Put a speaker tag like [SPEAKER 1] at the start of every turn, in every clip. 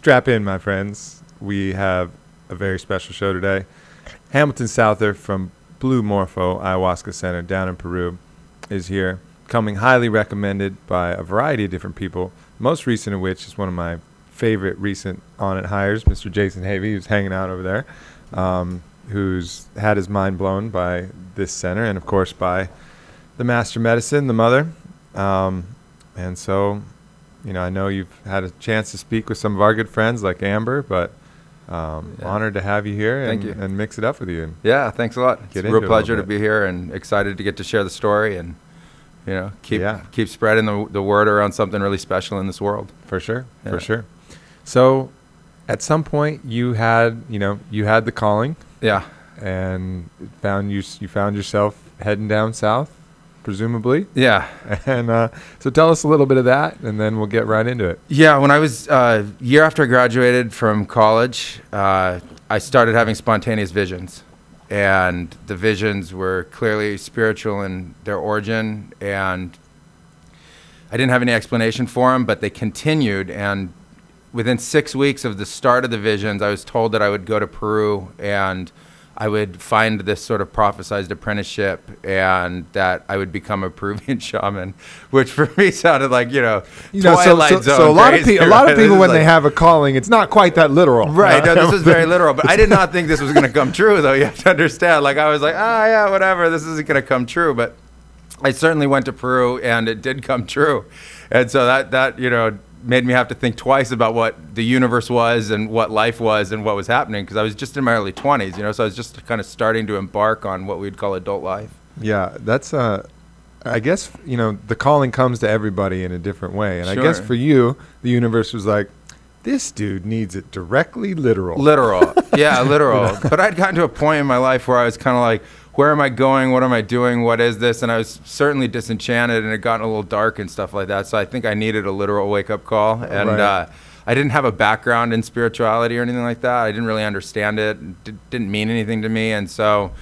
[SPEAKER 1] Strap in, my friends. We have a very special show today. Hamilton Souther from Blue Morpho Ayahuasca Center down in Peru is here, coming highly recommended by a variety of different people. Most recent of which is one of my favorite recent Onnit hires, Mr. Jason Havey, who's hanging out over there, um, who's had his mind blown by this center and, of course, by the master medicine, the mother. Um, and so you know, I know you've had a chance to speak with some of our good friends like Amber, but um,
[SPEAKER 2] Yeah.
[SPEAKER 1] honored to have you here and,
[SPEAKER 2] you.
[SPEAKER 1] and mix it up with you.
[SPEAKER 2] Yeah, thanks a lot.
[SPEAKER 1] Get
[SPEAKER 2] it's a real
[SPEAKER 1] it a
[SPEAKER 2] pleasure to be here and excited to get to share the story and you know keep
[SPEAKER 1] Yeah.
[SPEAKER 2] keep spreading the the word around something really special in this world.
[SPEAKER 1] for sure,
[SPEAKER 2] Yeah.
[SPEAKER 1] for sure. So, at some point, you had, you know, you had the calling
[SPEAKER 2] Yeah.
[SPEAKER 1] and found you you found yourself heading down south, presumably.
[SPEAKER 2] Yeah.
[SPEAKER 1] And uh, so, tell us a little bit of that, and then we'll get right into it.
[SPEAKER 2] Yeah, when I was uh, year after I graduated from college, uh, I started having spontaneous visions, and the visions were clearly spiritual in their origin, and I didn't have any explanation for them, but they continued. And within six weeks of the start of the visions, I was told that I would go to Peru and I would find this sort of prophesized apprenticeship and that I would become a Peruvian shaman, which for me sounded like, you know,
[SPEAKER 1] You know, so,
[SPEAKER 2] Twilight
[SPEAKER 1] so,
[SPEAKER 2] Zone
[SPEAKER 1] so a lot of
[SPEAKER 2] crazy,
[SPEAKER 1] people, a lot
[SPEAKER 2] right?
[SPEAKER 1] of people when they have a calling, it's not quite that literal,
[SPEAKER 2] Right. No, this is very literal, but I did not think this was going to come true, though. You have to understand. Like, I was like, ah, yeah, whatever. This isn't going to come true. But I certainly went to Peru, and it did come true. And so that, that, you know, made me have to think twice about what the universe was and what life was and what was happening because I was just in my early 20s, you know, so I was just kind of starting to embark on what we'd call adult life.
[SPEAKER 1] Yeah, that's uh I guess you know the calling comes to everybody in a different way, and I guess for you, the universe was like, this dude needs it directly literal.
[SPEAKER 2] Literal. yeah, literal. But I'd gotten to a point in my life where I was kind of like, where am I going? What am I doing? What is this? And I was certainly disenchanted and it got a little dark and stuff like that. So I think I needed a literal wake up call. And
[SPEAKER 1] Right.
[SPEAKER 2] uh, I didn't have a background in spirituality or anything like that. I didn't really understand it. It didn't mean anything to me. And so,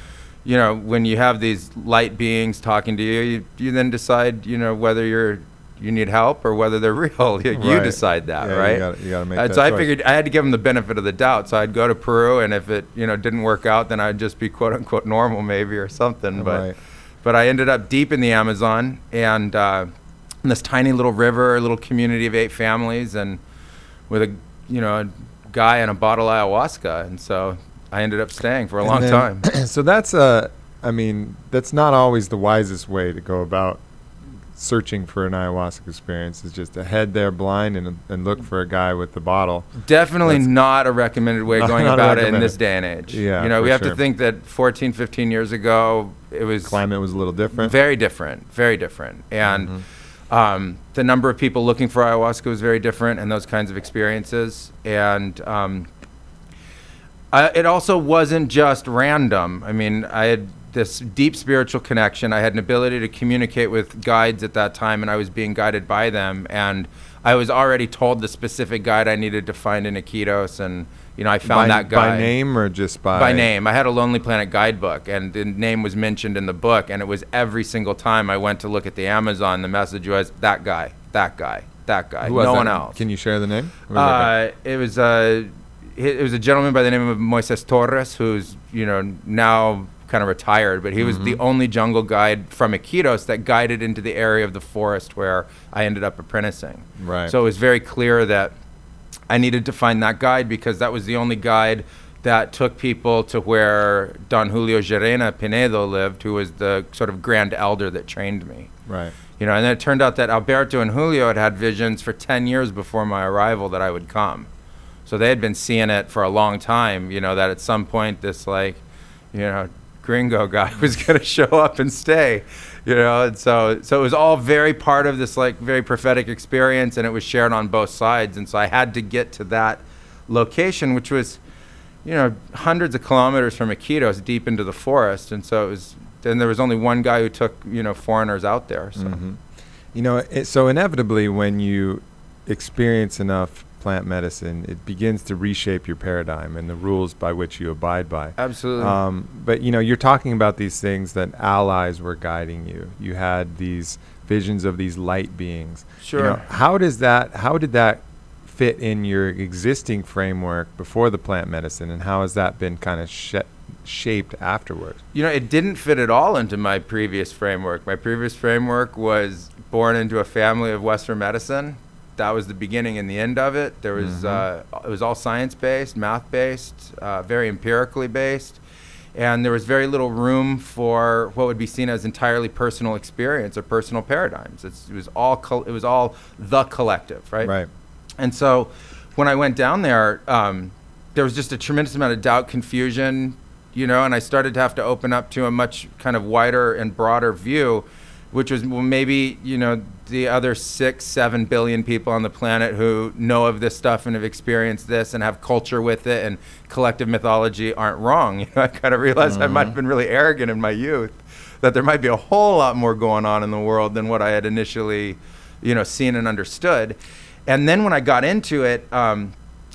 [SPEAKER 2] you know, when you have these light beings talking to you, you, you then decide, you know, whether you're you need help or whether they're real. You, you
[SPEAKER 1] Right.
[SPEAKER 2] decide that,
[SPEAKER 1] Yeah, you
[SPEAKER 2] right?
[SPEAKER 1] gotta- you gotta make
[SPEAKER 2] Uh,
[SPEAKER 1] that
[SPEAKER 2] so I figured I had to give them the benefit of the doubt. So I'd go to Peru, and if it you know didn't work out, then I'd just be quote unquote normal maybe or something. But
[SPEAKER 1] Right.
[SPEAKER 2] but I ended up deep in the Amazon and uh, in this tiny little river, a little community of eight families, and with a you know a guy and a bottle of ayahuasca, and so I ended up staying for a
[SPEAKER 1] And
[SPEAKER 2] long
[SPEAKER 1] then-
[SPEAKER 2] time.
[SPEAKER 1] so that's uh I mean, that's not always the wisest way to go about searching for an ayahuasca experience. Is just to head there blind and and look for a guy with the bottle.
[SPEAKER 2] Definitely
[SPEAKER 1] That's-
[SPEAKER 2] not a recommended way of going about it in this day and age.
[SPEAKER 1] Yeah,
[SPEAKER 2] you know, we have
[SPEAKER 1] sure.
[SPEAKER 2] to think that 14, 15 years ago, it was
[SPEAKER 1] Climate was a little different.
[SPEAKER 2] Very different, very different. And
[SPEAKER 1] Mhm.
[SPEAKER 2] um, the number of people looking for ayahuasca was very different and those kinds of experiences. And um, I, it also wasn't just random. I mean, I had this deep spiritual connection. I had an ability to communicate with guides at that time, and I was being guided by them. And I was already told the specific guide I needed to find in Iquitos, and you know, I found
[SPEAKER 1] by,
[SPEAKER 2] that guy
[SPEAKER 1] by name or just by
[SPEAKER 2] by name. I had a Lonely Planet guidebook, and the name was mentioned in the book, and it was every single time I went to look at the Amazon, the message was that guy, that guy, that guy, no
[SPEAKER 1] that?
[SPEAKER 2] one else.
[SPEAKER 1] Can you share the name? Or was that guy?
[SPEAKER 2] Uh, it was uh, it was a gentleman by the name of Moises Torres, who's you know now kind of retired, but he was the
[SPEAKER 1] Mhm.
[SPEAKER 2] only jungle guide from Iquitos that guided into the area of the forest where I ended up apprenticing.
[SPEAKER 1] Right.
[SPEAKER 2] So it was very clear that I needed to find that guide because that was the only guide that took people to where Don Julio Gerena Pinedo lived, who was the sort of grand elder that trained me.
[SPEAKER 1] right.
[SPEAKER 2] You know, and then it turned out that Alberto and Julio had had visions for 10 years before my arrival that I would come. So they had been seeing it for a long time, you know, that at some point this, like, you know, gringo guy was going to show up and stay, you know, and so, so it was all very part of this, like, very prophetic experience, and it was shared on both sides. And so I had to get to that location, which was, you know, hundreds of kilometers from Iquitos, deep into the forest. And so it was, then there was only one guy who took, you know, foreigners out there. So.
[SPEAKER 1] Mhm. You know, it, so inevitably, when you experience enough plant medicine, it begins to reshape your paradigm and the rules by which you abide by.
[SPEAKER 2] Absolutely.
[SPEAKER 1] Um, but you know, you're talking about these things that allies were guiding you. You had these visions of these light beings. You
[SPEAKER 2] Sure.
[SPEAKER 1] know, how does that? How did that fit in your existing framework before the plant medicine, and how has that been kind of sh- shaped afterwards?
[SPEAKER 2] You know, it didn't fit at all into my previous framework. My previous framework was born into a family of Western medicine. That was the beginning and the end of it. There was
[SPEAKER 1] Mm-hmm.
[SPEAKER 2] uh, it was all science based, math based, uh, very empirically based, and there was very little room for what would be seen as entirely personal experience or personal paradigms. It's, it was all col- it was all the collective, right?
[SPEAKER 1] Right.
[SPEAKER 2] And so when I went down there, um, there was just a tremendous amount of doubt, confusion, you know, and I started to have to open up to a much kind of wider and broader view, which was well, maybe, you know, the other six, seven billion people on the planet who know of this stuff and have experienced this and have culture with it and collective mythology aren't wrong. You know, I kind of realized I might have been really arrogant in my youth that there might be a whole lot more going on in the world than what I had initially, you know, seen and understood. And then when I got into it, um,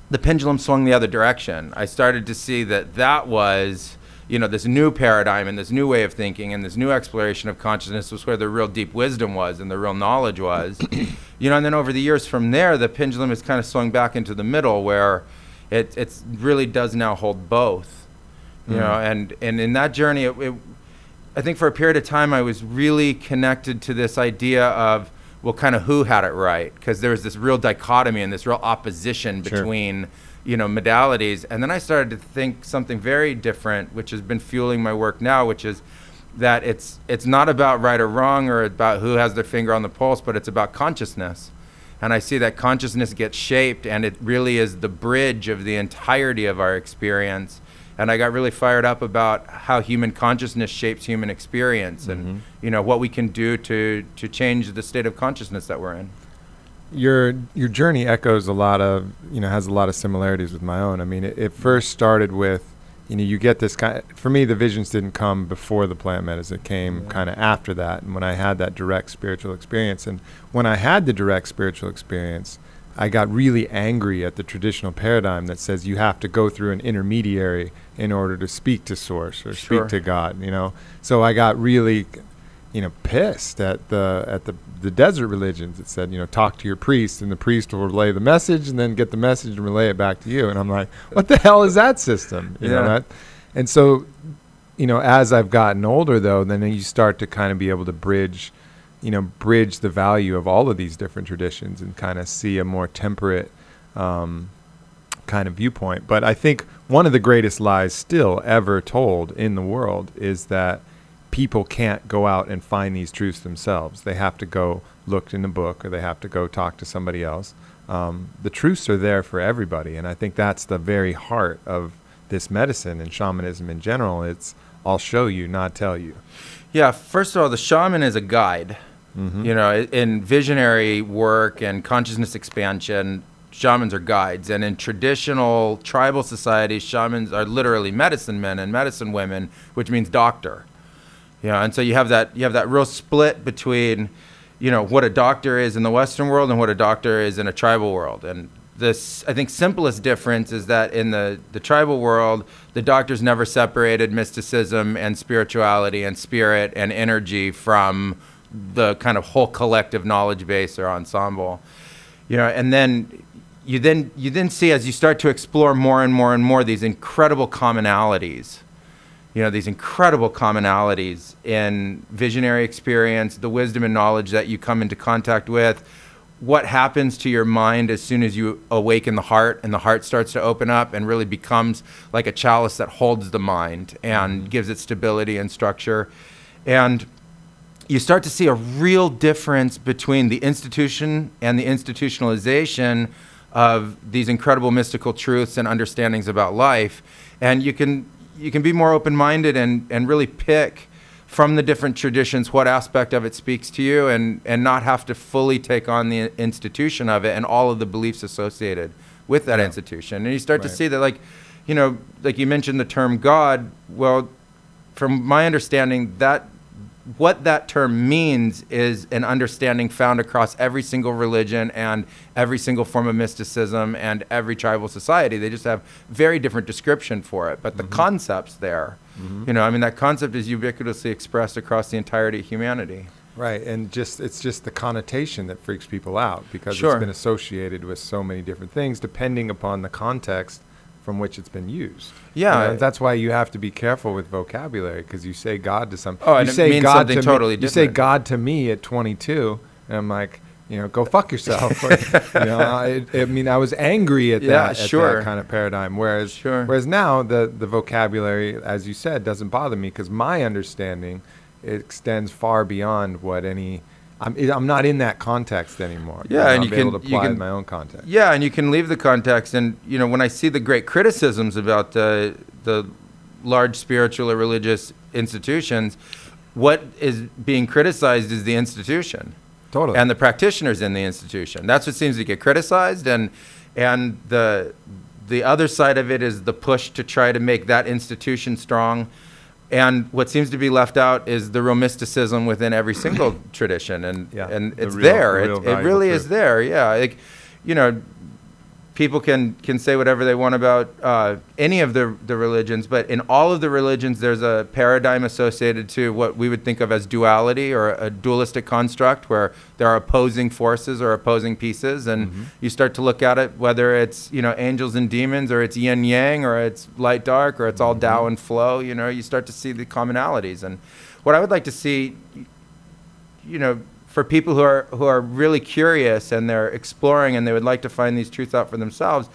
[SPEAKER 2] the pendulum swung the other direction. I started to see that that was, you know, this new paradigm and this new way of thinking and this new exploration of consciousness was where the real deep wisdom was and the real knowledge was. you know, and then over the years from there, the pendulum has kind of swung back into the middle where it it's really does now hold both. You know, mm. and, and in that journey, it, it, I think for a period of time, I was really connected to this idea of, well, kind of who had it right, because there was this real dichotomy and this real opposition
[SPEAKER 1] Sure.
[SPEAKER 2] You know, modalities. And then I started to think something very different, which has been fueling my work now, which is that it's it's not about right or wrong or about who has their finger on the pulse, but it's about consciousness. And I see that consciousness gets shaped, and it really is the bridge of the entirety of our experience. And I got really fired up about how human consciousness shapes human experience, and mm-hmm. you know what we can do to to change the state of consciousness that we're in.
[SPEAKER 1] Your your journey echoes a lot of you know has a lot of similarities with my own. I mean, it, it first started with you know you get this kind. For me, the visions didn't come before the plant medicine; it came
[SPEAKER 2] Yeah.
[SPEAKER 1] kind of after that. And when I had that direct spiritual experience, and when I had the direct spiritual experience, I got really angry at the traditional paradigm that says you have to go through an intermediary in order to speak to source or
[SPEAKER 2] Sure.
[SPEAKER 1] speak to God. You know, so I got really you know, pissed at the at the the desert religions. It said, you know, talk to your priest, and the priest will relay the message, and then get the message and relay it back to you. And I'm like, what the hell is that system? You know
[SPEAKER 2] Yeah.
[SPEAKER 1] that. And so, you know, as I've gotten older, though, then you start to kind of be able to bridge, you know, bridge the value of all of these different traditions and kind of see a more temperate. Um, kind of viewpoint. But I think one of the greatest lies still ever told in the world is that people can't go out and find these truths themselves. They have to go look in a book or they have to go talk to somebody else. Um, the truths are there for everybody. And I think that's the very heart of this medicine and shamanism in general. It's I'll show you, not tell you.
[SPEAKER 2] Yeah, first of all, the shaman is a guide.
[SPEAKER 1] Mhm.
[SPEAKER 2] You know, in visionary work and consciousness expansion, shamans are guides. And in traditional tribal societies, shamans are literally medicine men and medicine women, which means doctor. Know, and so you have that you have that real split between, you know, what a doctor is in the Western world and what a doctor is in a tribal world. And this, I think, simplest difference is that in the, the tribal world, the doctors never separated mysticism and spirituality and spirit and energy from the kind of whole collective knowledge base or ensemble. You know, and then you then you then see as you start to explore more and more and more these incredible commonalities you know these incredible commonalities in visionary experience the wisdom and knowledge that you come into contact with. What happens to your mind as soon as you awaken the heart and the heart starts to open up and really becomes like a chalice that holds the mind and mm-hmm. gives it stability and structure. And you start to see a real difference between the institution and the institutionalization of these incredible mystical truths and understandings about life. And you can you can be more open-minded and, and really pick from the different traditions what aspect of it speaks to you and, and not have to fully take on the institution of it and all of the beliefs associated with that
[SPEAKER 1] Yeah.
[SPEAKER 2] institution and you start to see that like you know like you mentioned the term god well from my understanding that what that term means is an understanding found across every single religion and every single form of mysticism and every tribal society. They just have very different description for it, but the mm-hmm. concept's there. Mm-hmm. You know, I mean, that concept is ubiquitously expressed across the entirety of humanity.
[SPEAKER 1] Right, and just it's just the connotation that freaks people out because
[SPEAKER 2] Sure.
[SPEAKER 1] it's been associated with so many different things, depending upon the context from which it's been used.
[SPEAKER 2] Yeah.
[SPEAKER 1] That's why you have to be careful with vocabulary because you say God to some.
[SPEAKER 2] Oh,
[SPEAKER 1] you say
[SPEAKER 2] means
[SPEAKER 1] God
[SPEAKER 2] something
[SPEAKER 1] to
[SPEAKER 2] totally
[SPEAKER 1] me, You say. God to me at 22, and I'm like, you know, go fuck yourself. Or, you know, I, I mean, I was angry at
[SPEAKER 2] Yeah,
[SPEAKER 1] that, at
[SPEAKER 2] sure.
[SPEAKER 1] that kind of paradigm. Whereas,
[SPEAKER 2] Sure.
[SPEAKER 1] whereas now the the vocabulary, as you said, doesn't bother me because my understanding extends far beyond what any. I'm I'm not in that context anymore.
[SPEAKER 2] Yeah, and
[SPEAKER 1] I'm
[SPEAKER 2] you can-
[SPEAKER 1] able to
[SPEAKER 2] you can-
[SPEAKER 1] my own context.
[SPEAKER 2] Yeah, and you can leave the context, and you know when I see the great criticisms about the the large spiritual or religious institutions, what is being criticized is the institution
[SPEAKER 1] Totally.
[SPEAKER 2] and the practitioners in the institution. That's what seems to get criticized, and and the the other side of it is the push to try to make that institution strong. And what seems to be left out is the real mysticism within every single tradition, and
[SPEAKER 1] Yeah,
[SPEAKER 2] and
[SPEAKER 1] the
[SPEAKER 2] it's
[SPEAKER 1] real-
[SPEAKER 2] there.
[SPEAKER 1] the
[SPEAKER 2] It,
[SPEAKER 1] real
[SPEAKER 2] it
[SPEAKER 1] valuable
[SPEAKER 2] really is there. Yeah, like you know, people can can say whatever they want about uh, any of the the religions, but in all of the religions, there's a paradigm associated to what we would think of as duality or a dualistic construct, where there are opposing forces or opposing pieces, and
[SPEAKER 1] Mm-hmm.
[SPEAKER 2] you start to look at it whether it's you know angels and demons, or it's yin yang, or it's light dark, or it's all
[SPEAKER 1] Mm-hmm.
[SPEAKER 2] Tao and flow. You know, you start to see the commonalities, and what I would like to see you know, for people who are who are really curious and they're exploring and they would like to find these truths out for themselves,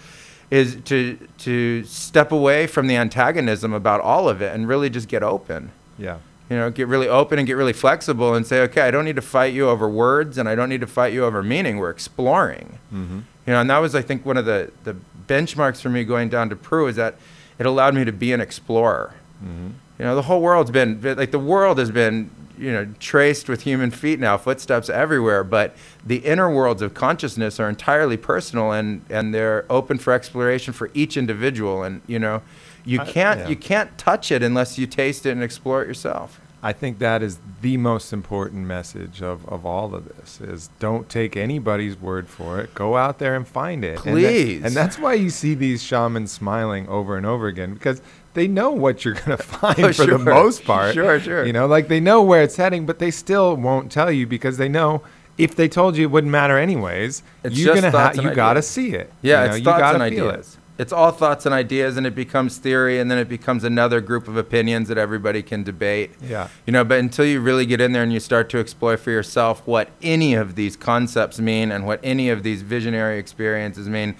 [SPEAKER 2] is to to step away from the antagonism about all of it and really just get open.
[SPEAKER 1] yeah.
[SPEAKER 2] You know, get really open and get really flexible and say, okay, I don't need to fight you over words and I don't need to fight you over meaning. We're exploring.
[SPEAKER 1] Mm-hmm.
[SPEAKER 2] You know, and that was, I think, one of the, the benchmarks for me going down to Peru is that it allowed me to be an explorer.
[SPEAKER 1] Mm-hmm.
[SPEAKER 2] You know, the whole world's been like the world has been, you know, traced with human feet now, footsteps everywhere. But the inner worlds of consciousness are entirely personal, and and they're open for exploration for each individual. And you know, you can't
[SPEAKER 1] yeah.
[SPEAKER 2] you can't touch it unless you taste it and explore it yourself.
[SPEAKER 1] I think that is the most important message of, of all of this is don't take anybody's word for it. Go out there and find it. And that-
[SPEAKER 2] Please.
[SPEAKER 1] And, that's why you see these shamans smiling over and over again because they know what you're going to find
[SPEAKER 2] Oh,
[SPEAKER 1] for
[SPEAKER 2] sure.
[SPEAKER 1] the most part.
[SPEAKER 2] Sure, sure.
[SPEAKER 1] You know, like they know where it's heading, but they still won't tell you because they know if they told you it wouldn't matter anyways,
[SPEAKER 2] It's
[SPEAKER 1] you're
[SPEAKER 2] just
[SPEAKER 1] gonna
[SPEAKER 2] thoughts
[SPEAKER 1] ha-
[SPEAKER 2] and
[SPEAKER 1] you got to see it.
[SPEAKER 2] Yeah,
[SPEAKER 1] you know,
[SPEAKER 2] it's
[SPEAKER 1] you
[SPEAKER 2] thoughts
[SPEAKER 1] gotta
[SPEAKER 2] and
[SPEAKER 1] feel it.
[SPEAKER 2] It's all thoughts and ideas, and it becomes theory, and then it becomes another group of opinions that everybody can debate.
[SPEAKER 1] Yeah.
[SPEAKER 2] You know, but until you really get in there and you start to explore for yourself what any of these concepts mean and what any of these visionary experiences mean,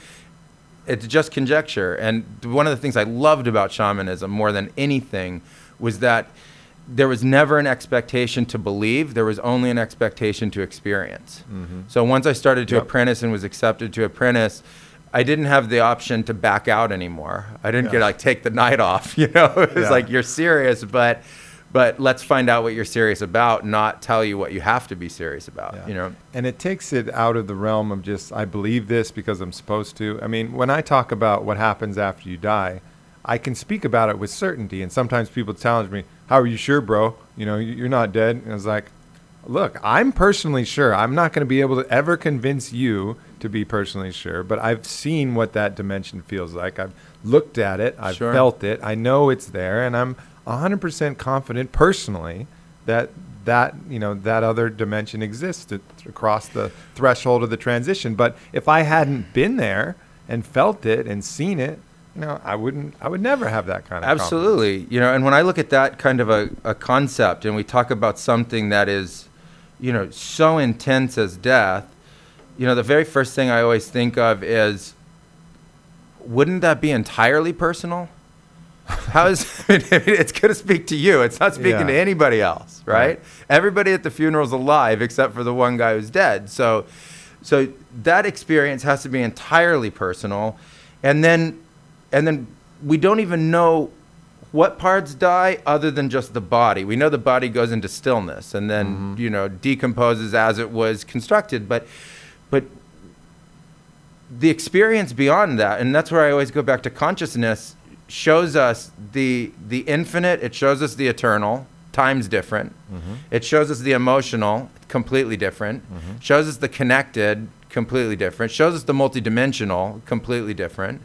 [SPEAKER 2] it's just conjecture. And one of the things I loved about shamanism more than anything was that there was never an expectation to believe, there was only an expectation to experience.
[SPEAKER 1] Mhm.
[SPEAKER 2] So once I started to
[SPEAKER 1] Yep.
[SPEAKER 2] apprentice and was accepted to apprentice, I didn't have the option to back out anymore. I didn't get like take the night off, you know. It was
[SPEAKER 1] Yeah.
[SPEAKER 2] like you're serious, but but let's find out what you're serious about, not tell you what you have to be serious about,
[SPEAKER 1] Yeah.
[SPEAKER 2] you know.
[SPEAKER 1] And it takes it out of the realm of just, I believe this because I'm supposed to. I mean, when I talk about what happens after you die, I can speak about it with certainty. And sometimes people challenge me, How are you sure, bro? You know, you- you're not dead. And I was like, Look, I'm personally sure. I'm not going to be able to ever convince you to be personally sure, but I've seen what that dimension feels like. I've looked at it, I've
[SPEAKER 2] Sure.
[SPEAKER 1] felt it, I know it's there, and I'm 100% confident personally that that you know that other dimension exists across the threshold of the transition. But if I hadn't been there and felt it and seen it, you know, I wouldn't. I would never have that kind of confidence.
[SPEAKER 2] Absolutely. You know, and when I look at that kind of a, a concept and we talk about something that is, you know, so intense as death, you know, the very first thing I always think of is wouldn't that be entirely personal? How is it's going to speak to you? It's not speaking to anybody else, right?
[SPEAKER 1] Right.
[SPEAKER 2] Everybody at the funeral's alive except for the one guy who's dead. So, so that experience has to be entirely personal, and then, and then we don't even know what parts die other than just the body. We know the body goes into stillness and then mm-hmm. you know decomposes as it was constructed, but, but the experience beyond that, and that's where I always go back to consciousness, shows us the the infinite. It shows us the eternal. Time's different. Mm-hmm. It shows us the emotional, completely different. Mm-hmm. Shows us the connected, completely different. Shows us the multidimensional, completely different.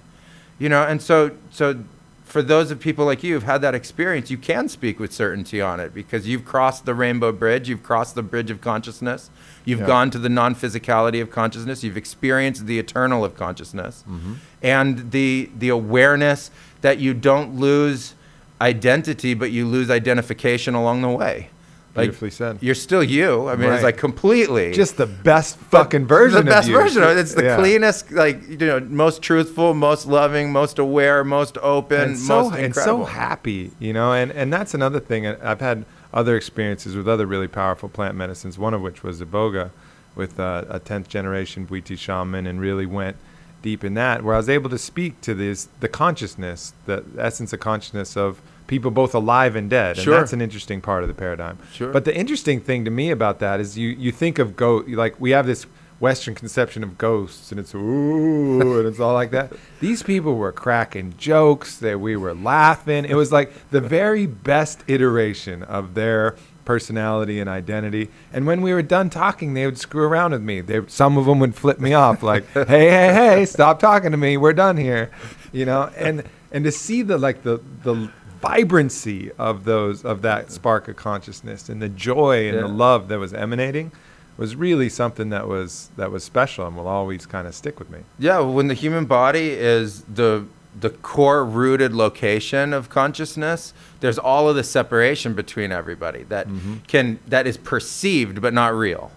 [SPEAKER 2] You know, and so so for those of people like you who've had that experience, you can speak with certainty on it because you've crossed the rainbow bridge, you've crossed the bridge of consciousness, you've
[SPEAKER 1] Yeah.
[SPEAKER 2] gone to the non physicality of consciousness, you've experienced the eternal of consciousness, mm-hmm. and the, the awareness that you don't lose identity, but you lose identification along the way. Like,
[SPEAKER 1] Beautifully said.
[SPEAKER 2] You're still you. I mean,
[SPEAKER 1] Right.
[SPEAKER 2] it's like completely
[SPEAKER 1] Just the best fucking version
[SPEAKER 2] The best
[SPEAKER 1] of you.
[SPEAKER 2] version of it. It's the
[SPEAKER 1] Yeah.
[SPEAKER 2] cleanest, like you know, most truthful, most loving, most aware, most open,
[SPEAKER 1] and so
[SPEAKER 2] most
[SPEAKER 1] and so happy, you know. And and that's another thing. I've had other experiences with other really powerful plant medicines. One of which was iboga, with uh, a tenth generation Bwiti shaman, and really went deep in that, where I was able to speak to this the consciousness, the essence of consciousness of people both alive and dead.
[SPEAKER 2] Sure.
[SPEAKER 1] And that's an interesting part of the paradigm.
[SPEAKER 2] Sure.
[SPEAKER 1] But the interesting thing to me about that is you you think of go like we have this Western conception of ghosts, and it's ooh, and it's all like that. These people were cracking jokes. That we were laughing. It was like the very best iteration of their personality and identity. And when we were done talking, they would screw around with me. They, some of them would flip me off, like, "Hey, hey, hey, stop talking to me. We're done here," you know. And and to see the like the the vibrancy of those of that spark of consciousness and the joy and the love that was emanating was really something that was that was special and will always kind of stick with me.
[SPEAKER 2] Yeah, when the human body is the the core rooted location of consciousness, there's all of the separation between everybody that
[SPEAKER 1] Mm-hmm.
[SPEAKER 2] can that is perceived but not real.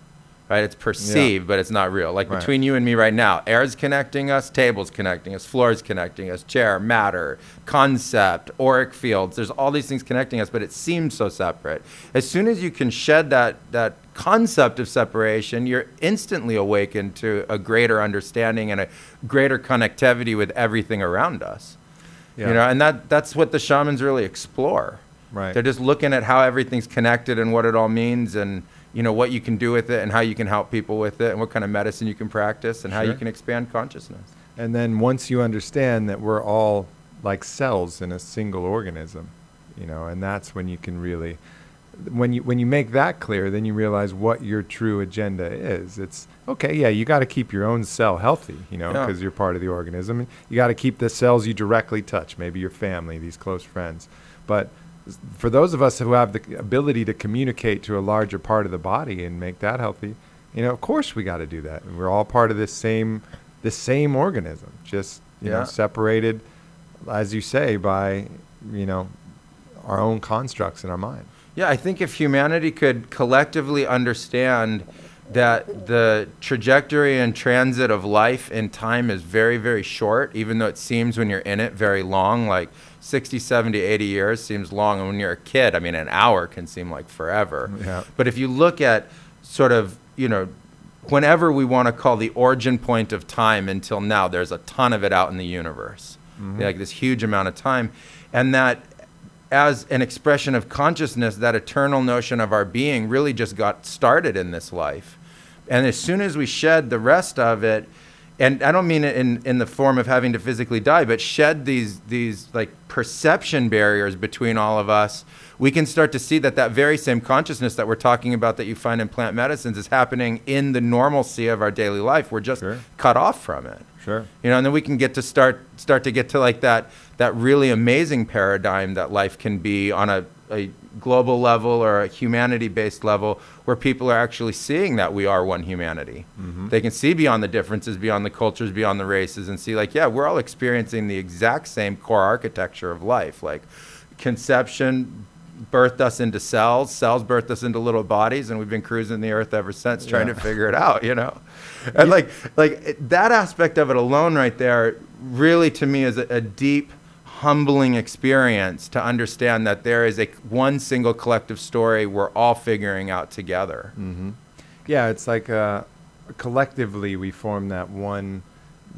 [SPEAKER 2] Right? It's perceived but it's not real. Like
[SPEAKER 1] Right.
[SPEAKER 2] between you and me right now, air's connecting us, tables connecting us, floors connecting us, chair, matter, concept, auric fields. There's all these things connecting us, but it seems so separate. As soon as you can shed that that concept of separation, you're instantly awakened to a greater understanding and a greater connectivity with everything around us.
[SPEAKER 1] Yeah.
[SPEAKER 2] You know, and that that's what the shamans really explore.
[SPEAKER 1] Right.
[SPEAKER 2] They're just looking at how everything's connected and what it all means and you know what you can do with it and how you can help people with it and what kind of medicine you can practice and how you can expand consciousness.
[SPEAKER 1] And then once you understand that we're all like cells in a single organism, you know, and that's when you can really when you when you make that clear, then you realize what your true agenda is. It's okay, yeah, you got to keep your own cell healthy, you know,
[SPEAKER 2] Yeah.
[SPEAKER 1] because you're part of the organism. You got to keep the cells you directly touch, maybe your family, these close friends. But for those of us who have the ability to communicate to a larger part of the body and make that healthy, you know, of course we got to do that. And we're all part of this same this same organism, just you
[SPEAKER 2] Yeah.
[SPEAKER 1] know, separated, as you say, by you know our own constructs in our mind.
[SPEAKER 2] Yeah, I think if humanity could collectively understand that the trajectory and transit of life in time is very, very short, even though it seems when you're in it very long, like 60, 70, 80 years seems long. And when you're a kid, I mean, an hour can seem like forever.
[SPEAKER 1] Yeah.
[SPEAKER 2] But if you look at sort of, you know, whenever we want to call the origin point of time until now, there's a ton of it out in the universe, mm-hmm. like this huge amount of time. And that as an expression of consciousness, that eternal notion of our being really just got started in this life. And as soon as we shed the rest of it, and I don't mean it in, in the form of having to physically die, but shed these these like perception barriers between all of us, we can start to see that that very same consciousness that we're talking about that you find in plant medicines is happening in the normalcy of our daily life. We're just
[SPEAKER 1] Sure.
[SPEAKER 2] cut off from it
[SPEAKER 1] Sure.
[SPEAKER 2] you know and then we can get to start start to get to like that that really amazing paradigm that life can be on a, a global level or a humanity based level where people are actually seeing that we are one humanity. Mm-hmm. They can see beyond the differences beyond the cultures beyond the races and see like yeah we're all experiencing the exact same core architecture of life like conception birthed us into cells cells birthed us into little bodies and we've been cruising the earth ever since trying
[SPEAKER 1] Yeah.
[SPEAKER 2] to figure it out you know? And like like that aspect of it alone right there really to me is a, a deep humbling experience to understand that there is a one single collective story we're all figuring out together
[SPEAKER 1] Yeah, it's like uh, collectively we form that one,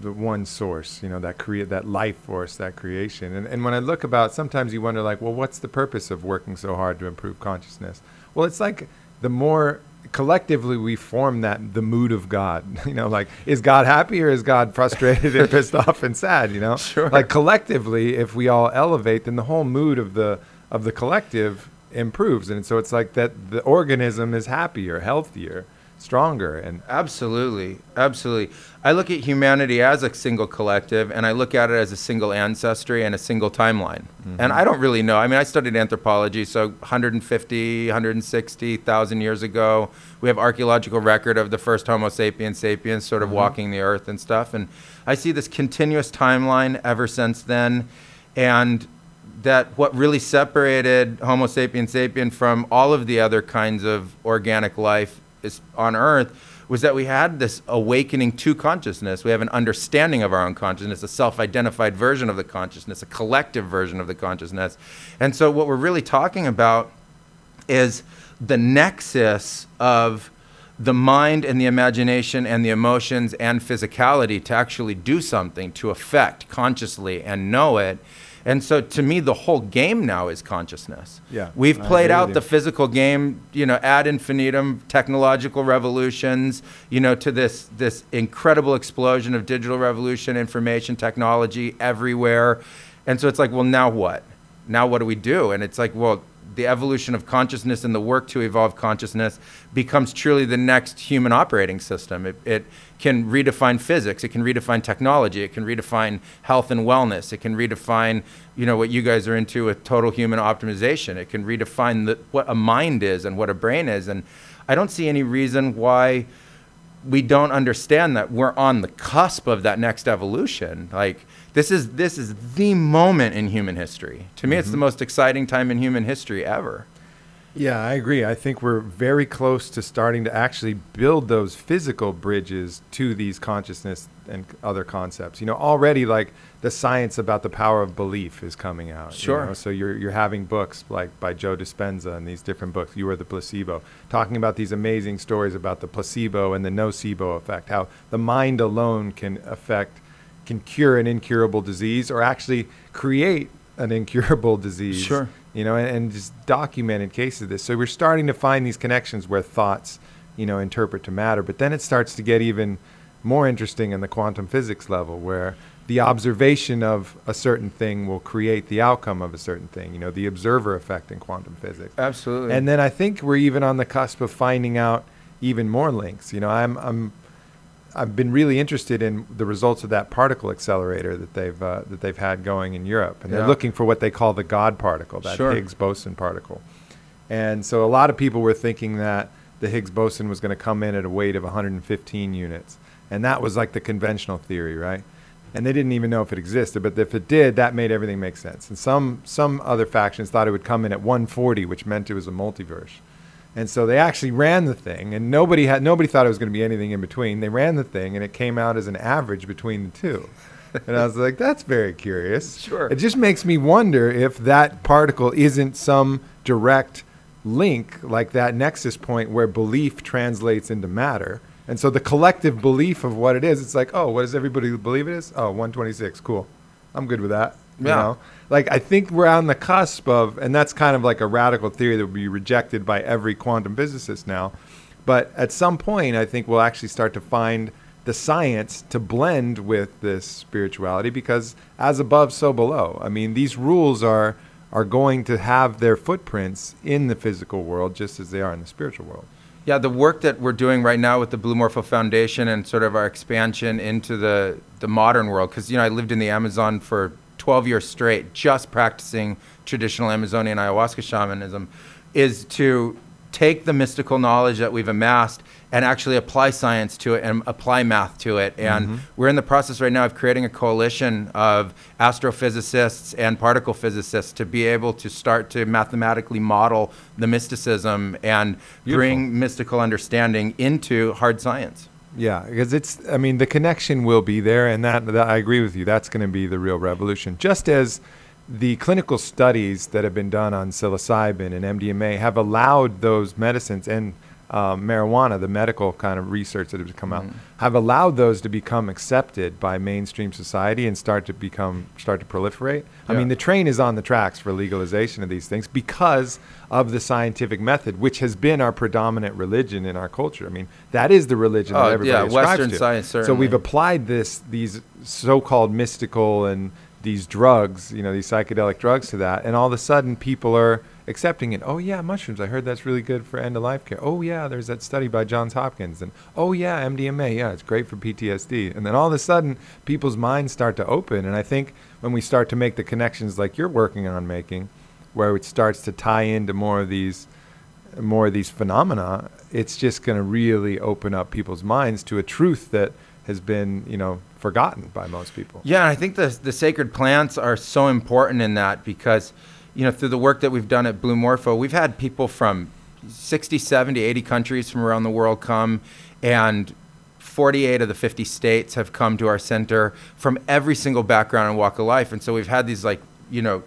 [SPEAKER 1] the one source. You know, that create that life force, that creation. And and when I look about, sometimes you wonder like, well, what's the purpose of working so hard to improve consciousness? Well, it's like the more collectively we form that the mood of God. You know, like is God happy or is God frustrated and pissed off and sad? You know,
[SPEAKER 2] Sure.
[SPEAKER 1] Like collectively, if we all elevate, then the whole mood of the of the collective improves, and so it's like that the organism is happier, healthier. Stronger. And
[SPEAKER 2] Absolutely, absolutely. I look at humanity as a single collective, and I look at it as a single ancestry and a single timeline. Mm-hmm. And I don't really know. I mean, I studied anthropology, so 150, 160,000 years ago, we have archaeological record of the first Homo sapiens sapiens sort of mm-hmm. walking the earth and stuff. And I see this continuous timeline ever since then, and that what really separated Homo sapiens sapien from all of the other kinds of organic life is on Earth was that we had this awakening to consciousness. We have an understanding of our own consciousness, a self identified version of the consciousness, a collective version of the consciousness. And so, what we're really talking about is the nexus of the mind and the imagination and the emotions and physicality to actually do something, to affect consciously and know it. And so to me, the whole game now is consciousness.
[SPEAKER 1] Yeah,
[SPEAKER 2] We've played out the physical game, you know, ad infinitum, technological revolutions, you know, to this this incredible explosion of digital revolution, information technology everywhere. And so it's like, well, now what? Now what do we do? And it's like, well, the evolution of consciousness and the work to evolve consciousness becomes truly the next human operating system. It, it can redefine physics. It can redefine technology. It can redefine health and wellness. It can redefine, you know, what you guys are into with total human optimization. It can redefine the, what a mind is and what a brain is. And I don't see any reason why we don't understand that we're on the cusp of that next evolution. Like this is this is the moment in human history. To me, it's the mm-hmm. most exciting time in human history ever.
[SPEAKER 1] Yeah, I agree. I think we're very close to starting to actually build those physical bridges to these consciousness and other concepts. You know, already like the science about the power of belief is coming out. you
[SPEAKER 2] Sure.
[SPEAKER 1] know? So you're you're having books like by Joe Dispenza and these different books. You are the placebo, talking about these amazing stories about the placebo and the nocebo effect. How the mind alone can affect, can cure an incurable disease or actually create an incurable disease
[SPEAKER 2] Sure.
[SPEAKER 1] you know, and, and just documented cases of this. So we're starting to find these connections where thoughts, you know, interpret to matter. But then it starts to get even more interesting in the quantum physics level, where the observation of a certain thing will create the outcome of a certain thing. You know, the observer effect in quantum physics.
[SPEAKER 2] Absolutely.
[SPEAKER 1] And then I think we're even on the cusp of finding out even more links. You know, I'm I'm I've been really interested in the results of that particle accelerator that they've uh, that they've had going in Europe, and they're looking for what they call the God particle, that
[SPEAKER 2] Sure.
[SPEAKER 1] Higgs boson particle. And so a lot of people were thinking that the Higgs boson was going to come in at a weight of 115 units, and that was like the conventional theory, right? And they didn't even know if it existed, but if it did, that made everything make sense. And some some other factions thought it would come in at 140, which meant it was a multiverse. And so they actually ran the thing, and nobody had nobody thought it was going to be anything in between. They ran the thing, and it came out as an average between the two. and I was like, that's very curious.
[SPEAKER 2] Sure.
[SPEAKER 1] It just makes me wonder if that particle isn't some direct link, like that nexus point where belief translates into matter. And so the collective belief of what it is, it's like, oh, what does everybody believe it is? Oh, 126, cool. I'm good with that. You
[SPEAKER 2] Yeah.
[SPEAKER 1] know? Like I think we're on the cusp of, and that's kind of like a radical theory that would be rejected by every quantum physicist now. But at some point, I think we'll actually start to find the science to blend with this spirituality because as above, so below. I mean, these rules are are going to have their footprints in the physical world just as they are in the spiritual world.
[SPEAKER 2] Yeah, the work that we're doing right now with the Blue Morpho Foundation and sort of our expansion into the, the modern world, because, you know, I lived in the Amazon for 12 years straight, just practicing traditional Amazonian ayahuasca shamanism, is to take the mystical knowledge that we've amassed and actually apply science to it and apply math to it. And mm-hmm. we're in the process right now of creating a coalition of astrophysicists and particle physicists to be able to start to mathematically model the mysticism and bring mystical understanding into hard science.
[SPEAKER 1] Yeah, because it's. I mean, the connection will be there, and that, that I agree with you. That's going to be the real revolution. Just as the clinical studies that have been done on psilocybin and MDMA have allowed those medicines and um, marijuana, the medical kind of research that has come out, have allowed those to become accepted by mainstream society and start to become start to proliferate. I mean, the train is on the tracks for legalization of these things because of the scientific method, which has been our predominant religion in our culture. I mean, that is the religion
[SPEAKER 2] Oh,
[SPEAKER 1] that everybody
[SPEAKER 2] yeah, Western
[SPEAKER 1] to.
[SPEAKER 2] science,
[SPEAKER 1] So we've applied this these so-called mystical and these drugs, you know, these psychedelic drugs to that, and all of a sudden people are accepting it. Oh yeah, mushrooms. I heard that's really good for end of life care. Oh yeah, there's that study by Johns Hopkins. And oh yeah, MDMA. Yeah, it's great for PTSD. And then all of a sudden, people's minds start to open. And I think when we start to make the connections like you're working on making, where it starts to tie into more of these more of these phenomena, it's just going to really open up people's minds to a truth that has been, you know, forgotten by most people.
[SPEAKER 2] Yeah, and I think the the sacred plants are so important in that because, you know, through the work that we've done at Blue Morpho, we've had people from 60, 70, 80 countries from around the world come and 48 of the 50 states have come to our center from every single background and walk of life. And so we've had these like, you know,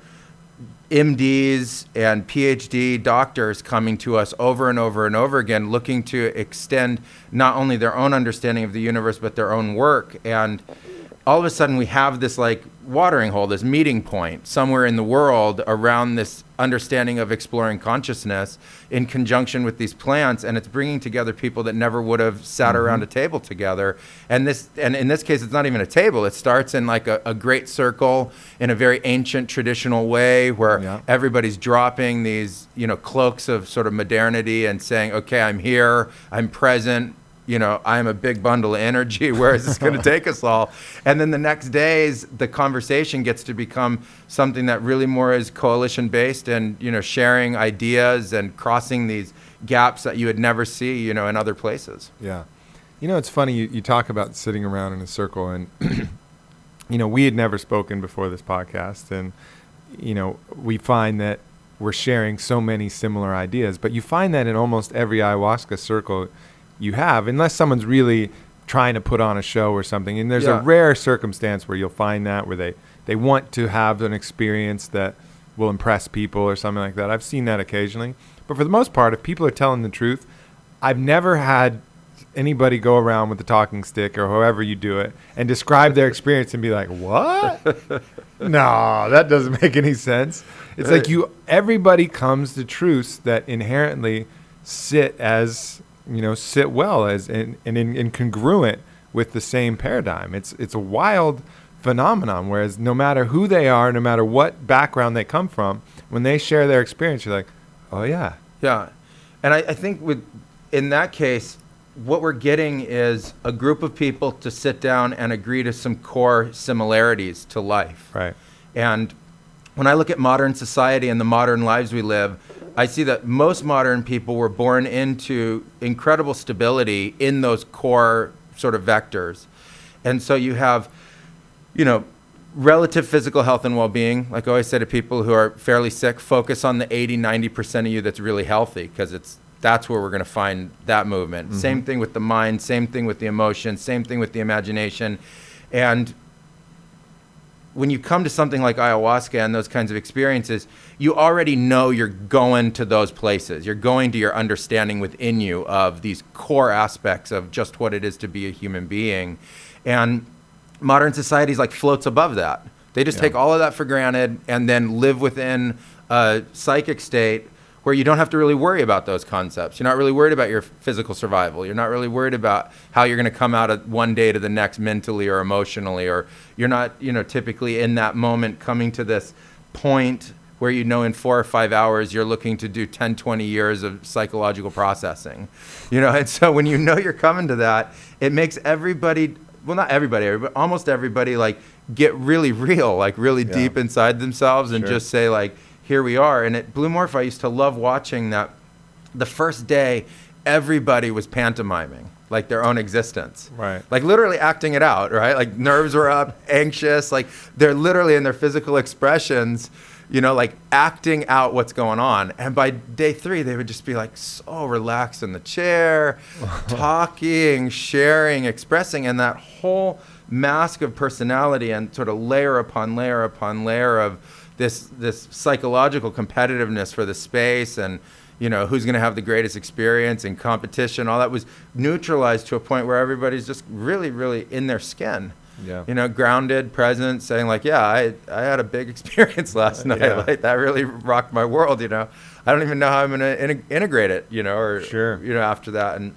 [SPEAKER 2] MDs and PhD doctors coming to us over and over and over again, looking to extend not only their own understanding of the universe, but their own work. And all of a sudden, we have this like watering hole, this meeting point somewhere in the world around this understanding of exploring consciousness in conjunction with these plants and it's bringing together people that never would have sat mm-hmm. around a table together and this and in this case it's not even a table it starts in like a, a great circle in a very ancient traditional way where yeah. everybody's dropping these you know cloaks of sort of modernity and saying okay i'm here i'm present you know, I'm a big bundle of energy. Where is this going to take us all? And then the next days, the conversation gets to become something that really more is coalition based and, you know, sharing ideas and crossing these gaps that you would never see, you know, in other places.
[SPEAKER 1] Yeah. You know, it's funny, you, you talk about sitting around in a circle, and, you know, we had never spoken before this podcast. And, you know, we find that we're sharing so many similar ideas, but you find that in almost every ayahuasca circle you have, unless someone's really trying to put on a show or something. And there's yeah. a rare circumstance where you'll find that where they, they want to have an experience that will impress people or something like that. I've seen that occasionally. But for the most part, if people are telling the truth, I've never had anybody go around with a talking stick or however you do it and describe their experience and be like, "What? no, that doesn't make any sense." It's like you everybody comes to truths that inherently sit as you know, sit well as and, and in, in congruent with the same paradigm. It's it's a wild phenomenon. Whereas no matter who they are, no matter what background they come from, when they share their experience, you're like, oh yeah,
[SPEAKER 2] yeah. And I, I think with in that case, what we're getting is a group of people to sit down and agree to some core similarities to life.
[SPEAKER 1] Right.
[SPEAKER 2] And when I look at modern society and the modern lives we live, I see that most modern people were born into incredible stability in those core sort of vectors. And so you have, you know, relative physical health and well-being. Like I always say to people who are fairly sick, focus on the 80, 90% of you that's really healthy because it's that's where we're going to find that movement. Mm-hmm. Same thing with the mind, same thing with the emotion, same thing with the imagination. And when you come to something like ayahuasca and those kinds of experiences, you already know you're going to those places. You're going to your understanding within you of these core aspects of just what it is to be a human being. And modern societies like floats above that. They just yeah. take all of that for granted and then live within a psychic state where you don't have to really worry about those concepts. You're not really worried about your physical survival. You're not really worried about how you're going to come out of one day to the next mentally or emotionally, or you're not, you know, typically in that moment coming to this point where you know in four or five hours you're looking to do 10, 20 years of psychological processing. You know, and so when you know you're coming to that, it makes everybody, well, not everybody, but almost everybody, like get really real, like really yeah. deep inside themselves and sure. just say, like, here we are. And at Blue Morpho, I used to love watching that. The first day, everybody was pantomiming like their own existence.
[SPEAKER 1] Right.
[SPEAKER 2] Like literally acting it out, right? Like nerves were up, anxious, like they're literally in their physical expressions, you know, like acting out what's going on. And by day three, they would just be like so relaxed in the chair, talking, sharing, expressing, and that whole mask of personality and sort of layer upon layer upon layer of this this psychological competitiveness for the space and you know who's going to have the greatest experience and competition all that was neutralized to a point where everybody's just really really in their skin
[SPEAKER 1] yeah.
[SPEAKER 2] you know grounded present saying like yeah i i had a big experience last night yeah. like that really rocked my world you know i don't even know how i'm going to in- integrate it you know or
[SPEAKER 1] sure
[SPEAKER 2] you know after that and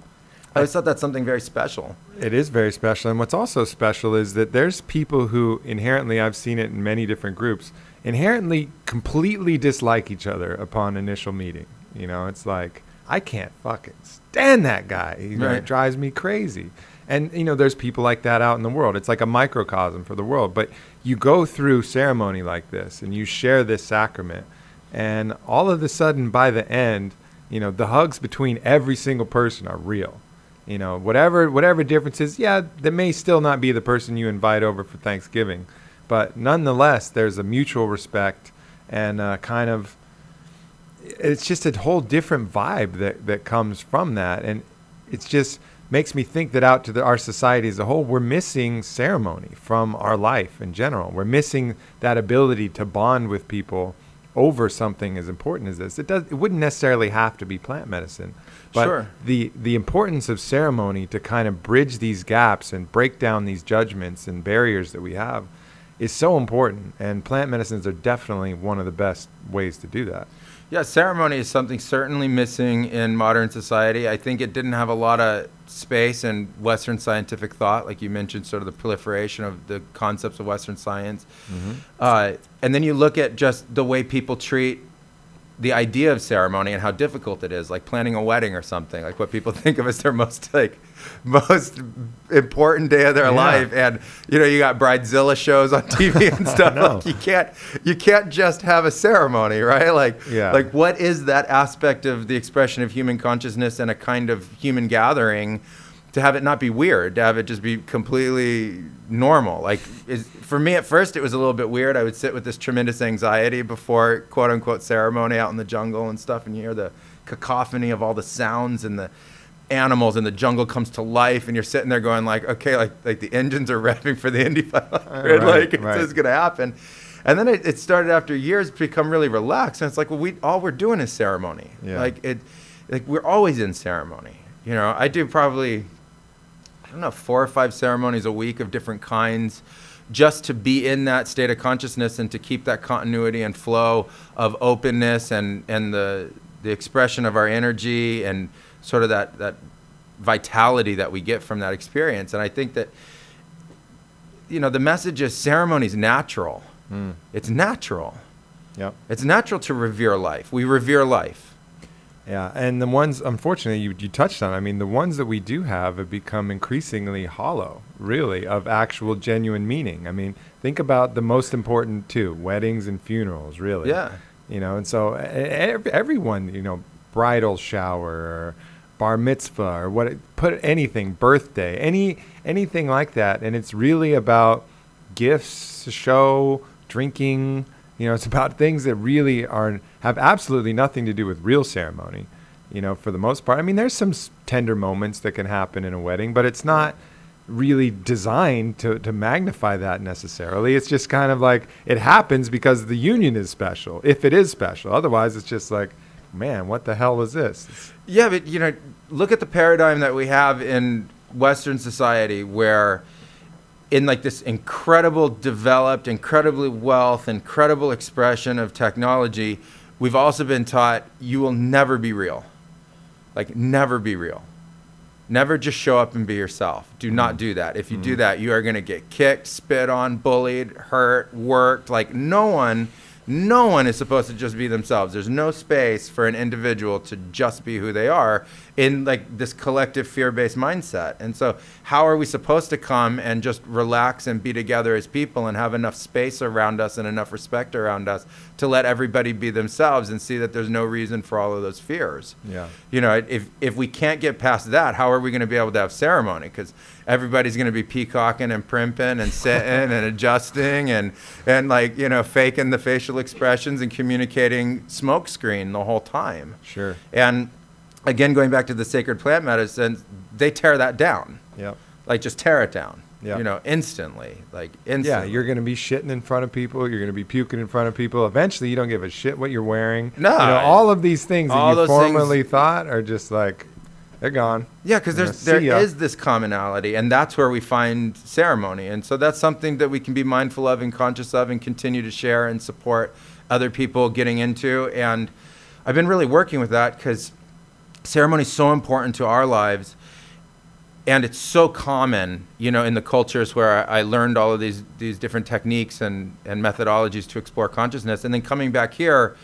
[SPEAKER 2] I always thought that's something very special.
[SPEAKER 1] It is very special. And what's also special is that there's people who inherently, I've seen it in many different groups, inherently completely dislike each other upon initial meeting. You know, it's like I can't fucking stand that guy. You know,
[SPEAKER 2] Right.
[SPEAKER 1] It drives me crazy. And you know, there's people like that out in the world. It's like a microcosm for the world. But you go through ceremony like this, and you share this sacrament, and all of a sudden, by the end, you know, the hugs between every single person are real. You know, whatever whatever differences, yeah, that may still not be the person you invite over for Thanksgiving, but nonetheless, there's a mutual respect and uh, kind of it's just a whole different vibe that, that comes from that. And it's just makes me think that out to the, our society as a whole we're missing ceremony from our life in general. We're missing that ability to bond with people over something as important as this. It does it wouldn't necessarily have to be plant medicine but
[SPEAKER 2] Sure.
[SPEAKER 1] the the importance of ceremony to kind of bridge these gaps and break down these judgments and barriers that we have is so important and plant medicines are definitely one of the best ways to do that
[SPEAKER 2] Yeah, ceremony is something certainly missing in modern society. I think it didn't have a lot of space in Western scientific thought, like you mentioned, sort of the proliferation of the concepts of Western science. Uh, and then you look at just the way people treat the idea of ceremony and how difficult it is, like planning a wedding or something, like what people think of as their most like most important day of their
[SPEAKER 1] Yeah.
[SPEAKER 2] life. And you know, you got bridezilla shows on TV and stuff. like you can't you can't just have a ceremony, right? Like
[SPEAKER 1] Yeah.
[SPEAKER 2] like what is that aspect of the expression of human consciousness and a kind of human gathering to have it not be weird, to have it just be completely normal. Like is, for me at first it was a little bit weird. I would sit with this tremendous anxiety before quote unquote ceremony out in the jungle and stuff and you hear the cacophony of all the sounds and the animals and the jungle comes to life and you're sitting there going like okay like like the engines are revving for the Indy 500
[SPEAKER 1] Right,
[SPEAKER 2] like it's
[SPEAKER 1] right.
[SPEAKER 2] just gonna happen and then it, it started after years to become really relaxed and it's like well we all we're doing is ceremony
[SPEAKER 1] Yeah.
[SPEAKER 2] like it like we're always in ceremony you know I do probably I don't know four or five ceremonies a week of different kinds just to be in that state of consciousness and to keep that continuity and flow of openness and and the the expression of our energy and sort of that that vitality that we get from that experience and I think that you know the message is ceremony is natural
[SPEAKER 1] Mm.
[SPEAKER 2] it's natural
[SPEAKER 1] Yep.
[SPEAKER 2] it's natural to revere life we revere life
[SPEAKER 1] Yeah, and the ones, unfortunately, you, you touched on. I mean, the ones that we do have have become increasingly hollow, really, of actual genuine meaning. I mean, think about the most important two: weddings and funerals. Really.
[SPEAKER 2] Yeah.
[SPEAKER 1] You know, and so e- ev- everyone, you know, bridal shower or bar mitzvah or what, put anything, birthday, any anything like that, and it's really about gifts, show, drinking. You know, it's about things that really are have absolutely nothing to do with real ceremony. You know, for the most part. I mean, there's some tender moments that can happen in a wedding, but it's not really designed to, to magnify that necessarily. It's just kind of like it happens because the union is special, if it is special. Otherwise, it's just like, man, what the hell is this? It's-
[SPEAKER 2] Yeah, but you know, look at the paradigm that we have in Western society where in like this incredible developed, incredibly wealth, incredible expression of technology, we've also been taught you will never be real. Like never be real. Never just show up and be yourself. Do not mm-hmm. do that. If you do mm-hmm. that, you are going to get kicked, spit on, bullied, hurt, worked. Like no one no one is supposed to just be themselves. There's no space for an individual to just be who they are in like this collective fear-based mindset. And so how are we supposed to come and just relax and be together as people and have enough space around us and enough respect around us to let everybody be themselves and see that there's no reason for all of those fears?
[SPEAKER 1] Yeah.
[SPEAKER 2] you know, if if we can't get past that, how are we going to be able to have ceremony? Because everybody's going to be peacocking and primping and sitting and adjusting and and like you know faking the facial expressions and communicating smokescreen the whole time.
[SPEAKER 1] Sure.
[SPEAKER 2] And again, going back to the sacred plant medicine, they tear that down,
[SPEAKER 1] Yep.
[SPEAKER 2] like just tear it down.
[SPEAKER 1] Yeah.
[SPEAKER 2] You know, instantly, like instantly.
[SPEAKER 1] Yeah, you're going to be shitting in front of people. You're going to be puking in front of people. Eventually, you don't give a shit what you're wearing.
[SPEAKER 2] No.
[SPEAKER 1] You know, all of these things
[SPEAKER 2] All
[SPEAKER 1] that you
[SPEAKER 2] those things-
[SPEAKER 1] formerly thought are just like, they're gone.
[SPEAKER 2] Yeah, because there's there is this commonality, and that's where we find ceremony, and so that's something that we can be mindful of and conscious of, and continue to share and support other people getting into. And I've been really working with that because ceremony is so important to our lives. and it's so common, you know, in the cultures where I, I learned all of these these different techniques and and methodologies to explore consciousness, and then coming back here,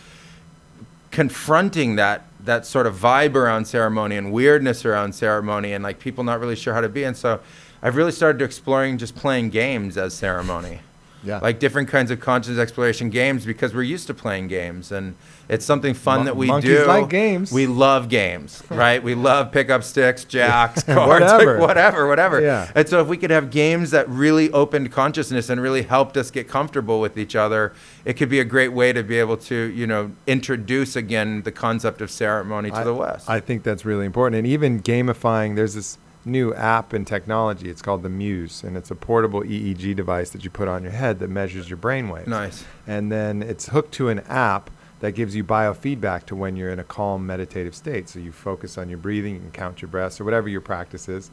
[SPEAKER 2] confronting that that sort of vibe around ceremony and weirdness around ceremony, and like people not really sure how to be, and so I've really started exploring just playing games as ceremony.
[SPEAKER 1] Yeah.
[SPEAKER 2] Like different kinds of conscious exploration games because we're used to playing games and it's something fun
[SPEAKER 1] Mon-
[SPEAKER 2] that we
[SPEAKER 1] monkeys
[SPEAKER 2] do.
[SPEAKER 1] like games.
[SPEAKER 2] We love games, right? we love pick up sticks, jacks, cards,
[SPEAKER 1] Whatever.
[SPEAKER 2] like whatever, whatever.
[SPEAKER 1] Yeah.
[SPEAKER 2] And so if we could have games that really opened consciousness and really helped us get comfortable with each other, it could be a great way to be able to, you know, introduce again the concept of ceremony to
[SPEAKER 1] I-
[SPEAKER 2] the West.
[SPEAKER 1] I think that's really important. And even gamifying, there's this new app and technology. It's called the Muse, and it's a portable EEG device that you put on your head that measures your brain waves.
[SPEAKER 2] nice.
[SPEAKER 1] And then it's hooked to an app that gives you biofeedback to when you're in a calm meditative state. So you focus on your breathing, you can count your breaths or whatever your practice is.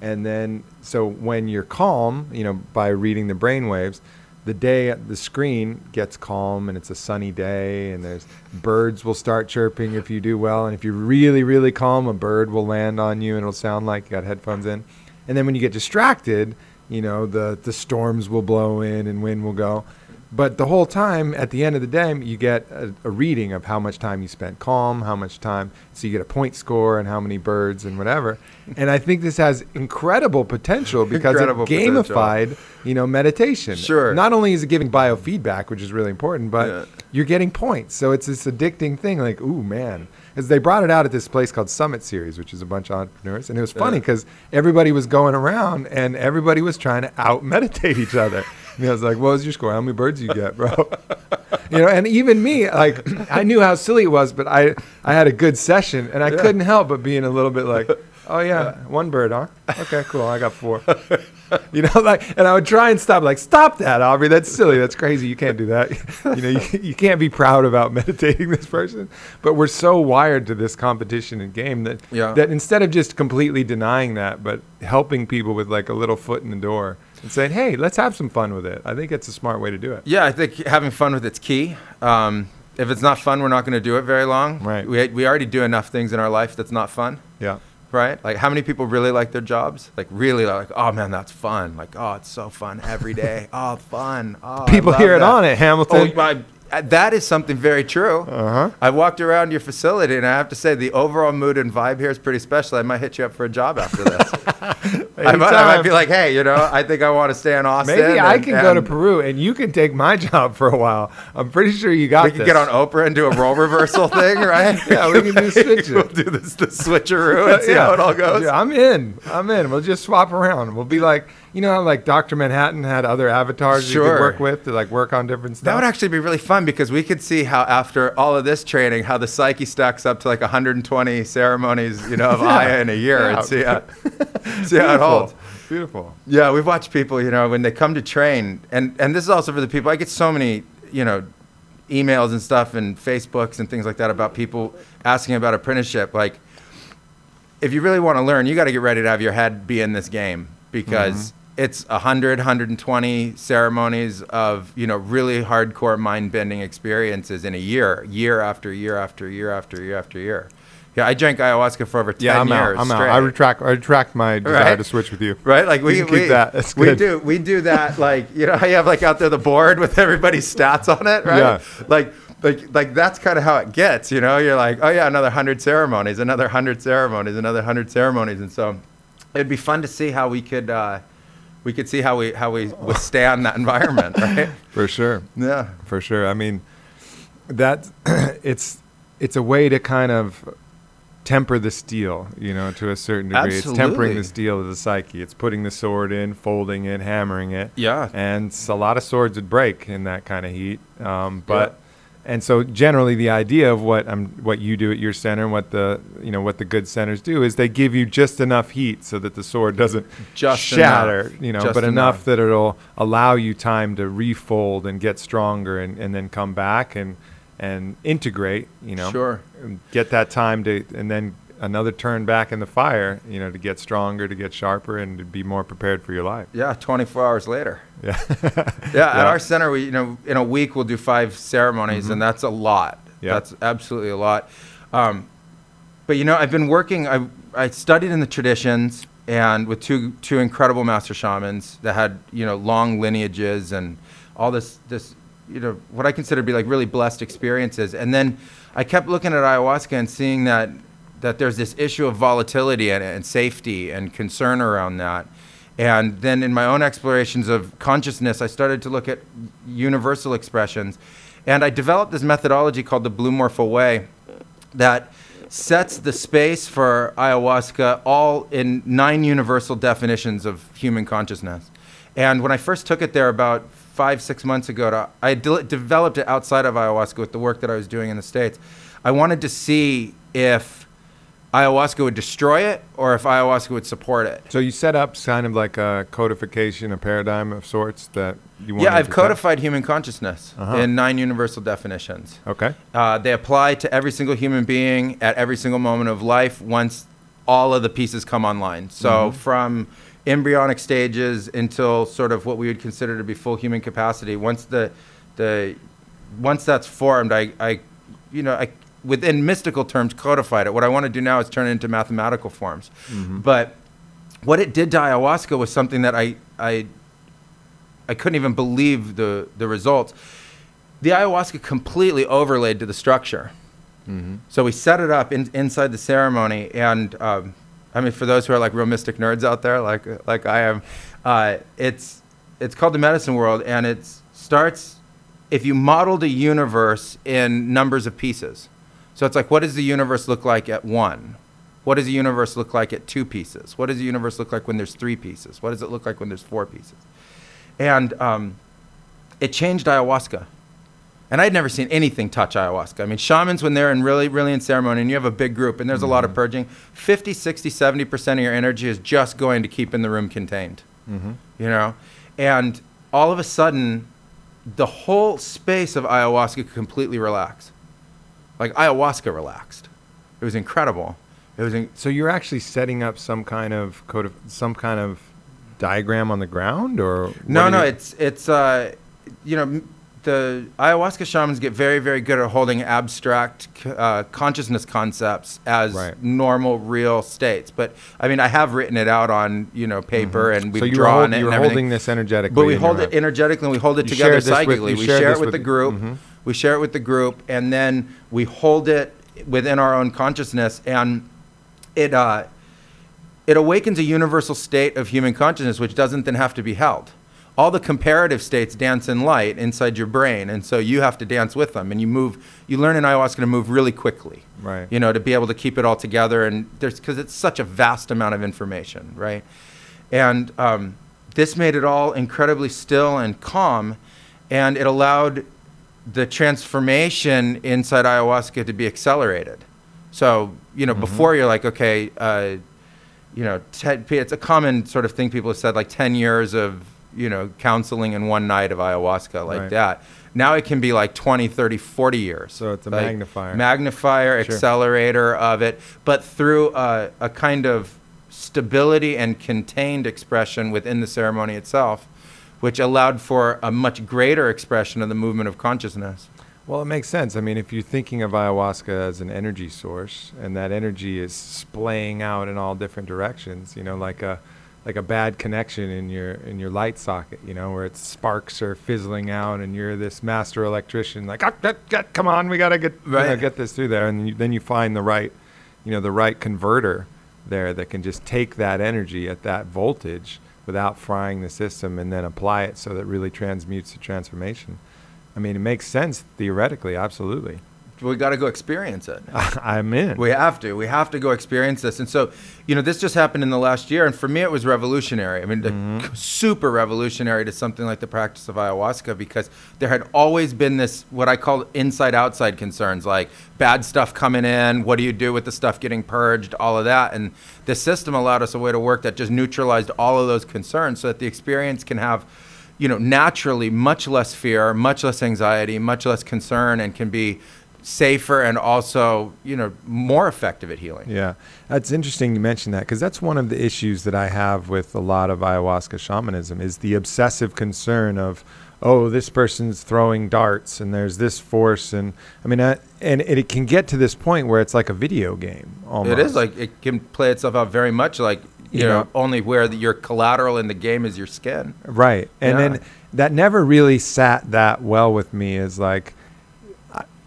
[SPEAKER 1] And then, so when you're calm, you know, by reading the brain waves, the day at the screen gets calm and it's a sunny day and there's birds will start chirping if you do well. And if you're really really calm a bird will land on you and it'll sound like you got headphones in. And then when you get distracted you know the the storms will blow in and wind will go but the whole time at the end of the day you get a, a reading of how much time you spent calm how much time so you get a point score and how many birds and whatever and i think this has incredible potential because
[SPEAKER 2] Incredible
[SPEAKER 1] it
[SPEAKER 2] potential.
[SPEAKER 1] gamified you know meditation
[SPEAKER 2] Sure.
[SPEAKER 1] not only is it giving biofeedback which is really important but
[SPEAKER 2] Yeah.
[SPEAKER 1] you're getting points so it's this addicting thing like ooh man because they brought it out at this place called summit series which is a bunch of entrepreneurs and it was funny
[SPEAKER 2] Yeah.
[SPEAKER 1] because everybody was going around and everybody was trying to out meditate each other I was like, "What was your score? How many birds you get, bro?" you know, and even me, like, I knew how silly it was, but I, I had a good session, and I
[SPEAKER 2] Yeah.
[SPEAKER 1] couldn't help but being a little bit like, "Oh yeah, one bird, huh? Okay, cool. I got four. you know, like, and I would try and stop, like, "Stop that, Aubrey. That's silly. That's crazy. You can't do that. you know, you, you can't be proud about meditating this person." But we're so wired to this competition and game that
[SPEAKER 2] Yeah.
[SPEAKER 1] that instead of just completely denying that, but helping people with like a little foot in the door and saying, "Hey, let's have some fun with it." I think it's a smart way to do it.
[SPEAKER 2] Yeah, I think having fun with it's key. Um, if it's not fun, we're not going to do it very long.
[SPEAKER 1] Right.
[SPEAKER 2] We, we already do enough things in our life that's not fun,
[SPEAKER 1] Yeah.
[SPEAKER 2] right? Like, how many people really like their jobs? Like, really like, oh man, that's fun. Like, oh, it's so fun every day. oh, fun. Oh,
[SPEAKER 1] People hear it
[SPEAKER 2] that.
[SPEAKER 1] on it, Hamilton.
[SPEAKER 2] Oh, my, that is something very true.
[SPEAKER 1] Uh-huh.
[SPEAKER 2] I walked around your facility, and I have to say, the overall mood and vibe here is pretty special. I might hit you up for a job after this. I, might, I might be like, hey, you know, I think I want to stay in Austin.
[SPEAKER 1] Maybe I can go to Peru and you can take my job for a while. I'm pretty sure you got
[SPEAKER 2] We can get on Oprah and do a role reversal thing, right?
[SPEAKER 1] Yeah, we can do switch it.
[SPEAKER 2] we'll do this, the switcheroo and see how it all goes.
[SPEAKER 1] Yeah, I'm in. I'm in. We'll just swap around. We'll be like, you know how like Dr. Manhattan had other avatars you could work with to like work on different stuff.
[SPEAKER 2] That would actually be really fun because we could see how after all of this training, how the psyche stacks up to like 120 ceremonies, you know, of
[SPEAKER 1] Yeah.
[SPEAKER 2] Aya in a year
[SPEAKER 1] Yeah.
[SPEAKER 2] and see how, see how it holds.
[SPEAKER 1] Beautiful.
[SPEAKER 2] Yeah, we've watched people, you know, when they come to train, and, and this is also for the people, I get so many, you know, emails and stuff and Facebooks and things like that about people asking about apprenticeship. Like, if you really want to learn, you got to get ready to have your head be in this game because mm-hmm. It's 100, 120 ceremonies of, you know, really hardcore mind bending experiences in a year, year after year after year after year after year. Yeah, I drank ayahuasca for over 10
[SPEAKER 1] Yeah, I'm
[SPEAKER 2] years.
[SPEAKER 1] out. I'm out. I retract. I retract my desire
[SPEAKER 2] Right?
[SPEAKER 1] to switch with you.
[SPEAKER 2] Right, like we
[SPEAKER 1] You can keep
[SPEAKER 2] we,
[SPEAKER 1] that.
[SPEAKER 2] We do we do that like you know how you have like out there the board with everybody's stats on it, right?
[SPEAKER 1] Yeah.
[SPEAKER 2] Like like like that's kind of how it gets, you know. You're like, oh yeah, another hundred ceremonies, another hundred ceremonies, another hundred ceremonies, and so it'd be fun to see how we could uh, we could see how we how we withstand that environment, right?
[SPEAKER 1] For sure.
[SPEAKER 2] Yeah,
[SPEAKER 1] For sure. I mean, that it's it's a way to kind of temper the steel, you know, to a certain degree. It's tempering the steel of the psyche. It's putting the sword in, folding it, hammering it.
[SPEAKER 2] yeah,
[SPEAKER 1] and a lot of swords would break in that kind of heat. Um, but and so generally the idea of what um, what you do at your center and what the you know what the good centers do is they give you just enough heat so that the sword doesn't
[SPEAKER 2] Just
[SPEAKER 1] shatter,
[SPEAKER 2] enough.
[SPEAKER 1] you know,
[SPEAKER 2] Just
[SPEAKER 1] but enough.
[SPEAKER 2] enough.
[SPEAKER 1] that it'll allow you time to refold and get stronger and, and then come back and and integrate, you know,
[SPEAKER 2] Sure.
[SPEAKER 1] and get that time to and then another turn back in the fire, you know, to get stronger, to get sharper, and to be more prepared for your life.
[SPEAKER 2] yeah. 24 hours later.
[SPEAKER 1] Yeah.
[SPEAKER 2] Yeah, at our center, we you know in a week we'll do five ceremonies, and that's a lot.
[SPEAKER 1] Mm-hmm. Yeah.
[SPEAKER 2] That's absolutely a lot. Um, but you know, I've been working. I I studied in the traditions, and with two two incredible master shamans that had you know long lineages and all this this you know what I consider to be like really blessed experiences. And then I kept looking at ayahuasca and seeing that that there's this issue of volatility and, and safety and concern around that. And then in my own explorations of consciousness, I started to look at universal expressions. And I developed this methodology called the Blue Morpho Way that sets the space for ayahuasca all in nine universal definitions of human consciousness. And when I first took it there about five, six months ago, to, I de- developed it outside of ayahuasca with the work that I was doing in the States. I wanted to see if ayahuasca would destroy it or if ayahuasca would support it.
[SPEAKER 1] So you set up kind of like a codification, a paradigm of sorts that you want.
[SPEAKER 2] Yeah, I've codified human consciousness
[SPEAKER 1] Uh-huh.
[SPEAKER 2] in nine universal definitions.
[SPEAKER 1] Okay.
[SPEAKER 2] Uh, they apply to every single human being at every single moment of life once all of the pieces come online. So from embryonic stages until sort of what we would consider to be full human capacity. Once the the once that's formed, I, I you know I within mystical terms codified it. What I want to do now is turn it into mathematical forms. But what it did to ayahuasca was something that I I I couldn't even believe the the results. The ayahuasca completely overlaid to the structure. So we set it up in, inside the ceremony, and um, I mean, for those who are like real mystic nerds out there, like like I am, uh, it's it's called the medicine world, and it starts if you modeled a universe in numbers of pieces. So it's like, what does the universe look like at one? What does the universe look like at two pieces? What does the universe look like when there's three pieces? What does it look like when there's four pieces? And um, it changed ayahuasca. And I'd never seen anything touch ayahuasca. I mean, shamans, when they're in really, really in ceremony and you have a big group and there's a lot of purging, 50, 60, 70% of your energy is just going to keep in the room contained.
[SPEAKER 1] Mm-hmm.
[SPEAKER 2] You know? And all of a sudden, the whole space of ayahuasca could completely relax. Like ayahuasca relaxed. It was incredible. It was in,
[SPEAKER 1] So you're actually setting up some kind of code of some kind of diagram on the ground, or
[SPEAKER 2] No, no,
[SPEAKER 1] you-
[SPEAKER 2] it's it's uh, you know the ayahuasca shamans get very very good at holding abstract uh, consciousness concepts as
[SPEAKER 1] Right.
[SPEAKER 2] normal real states. But I mean, I have written it out on you know paper and we've
[SPEAKER 1] Mm-hmm. so you were,
[SPEAKER 2] drawn
[SPEAKER 1] hold,
[SPEAKER 2] it
[SPEAKER 1] you were
[SPEAKER 2] and
[SPEAKER 1] holding this energetically.
[SPEAKER 2] But we hold it energetically and we hold it
[SPEAKER 1] You
[SPEAKER 2] together
[SPEAKER 1] this with-
[SPEAKER 2] psychically. we
[SPEAKER 1] shared
[SPEAKER 2] share it with,
[SPEAKER 1] with-
[SPEAKER 2] the group.
[SPEAKER 1] mhm.
[SPEAKER 2] We share it with the group, and then we hold it within our own consciousness, and it uh, it awakens a universal state of human consciousness, which doesn't then have to be held. All the comparative states dance in light inside your brain, and so you have to dance with them, and you move. You learn in ayahuasca to move really quickly
[SPEAKER 1] Right.
[SPEAKER 2] you know, to be able to keep it all together. And there's because it's such a vast amount of information, right? And um, this made it all incredibly still and calm, and it allowed the transformation inside ayahuasca to be accelerated. So, you know, before you're like, okay, uh, you know, it's a common sort of thing people have said, like 10 years of, you know, counseling in one night of ayahuasca, like
[SPEAKER 1] Right.
[SPEAKER 2] that. Now it can be like 20, 30, 40 years.
[SPEAKER 1] So it's a
[SPEAKER 2] Like,
[SPEAKER 1] magnifier.
[SPEAKER 2] Magnifier,
[SPEAKER 1] Sure.
[SPEAKER 2] accelerator of it, but through a, a kind of stability and contained expression within the ceremony itself, which allowed for a much greater expression of the movement of consciousness.
[SPEAKER 1] Well, it makes sense. I mean, if you're thinking of ayahuasca as an energy source, and that energy is splaying out in all different directions, you know, like a like a bad connection in your in your light socket, you know, where its sparks are fizzling out, and you're this master electrician, like, ah, come on, we gotta get you know, get this through there, and you, then you find the right, you know, the right converter there that can just take that energy at that voltage without frying the system, and then apply it so that it really transmutes the transformation. I mean, it makes sense theoretically, absolutely.
[SPEAKER 2] We got to go experience it.
[SPEAKER 1] I'm in.
[SPEAKER 2] We have to. We have to go experience this. And so, you know, this just happened in the last year, and for me, it was revolutionary. I mean, like, mm-hmm. super revolutionary to something like the practice of ayahuasca because there had always been this what I call inside-outside concerns, like bad stuff coming in. What do you do with the stuff getting purged? All of that, and the system allowed us a way to work that just neutralized all of those concerns, so that the experience can have. You know, naturally, much less fear, much less anxiety, much less concern, and can be safer and also you know more effective at healing
[SPEAKER 1] Yeah, that's interesting you mentioned that because that's one of the issues that I have with a lot of ayahuasca shamanism is the obsessive concern of, oh, this person's throwing darts and there's this force and I mean, I, and, it can get to this point where it's like a video game. Almost.
[SPEAKER 2] it is like it can play itself out very much like you,
[SPEAKER 1] You
[SPEAKER 2] know, only where the, your collateral in the game is your skin.
[SPEAKER 1] Right. And
[SPEAKER 2] Yeah.
[SPEAKER 1] then that never really sat that well with me is like,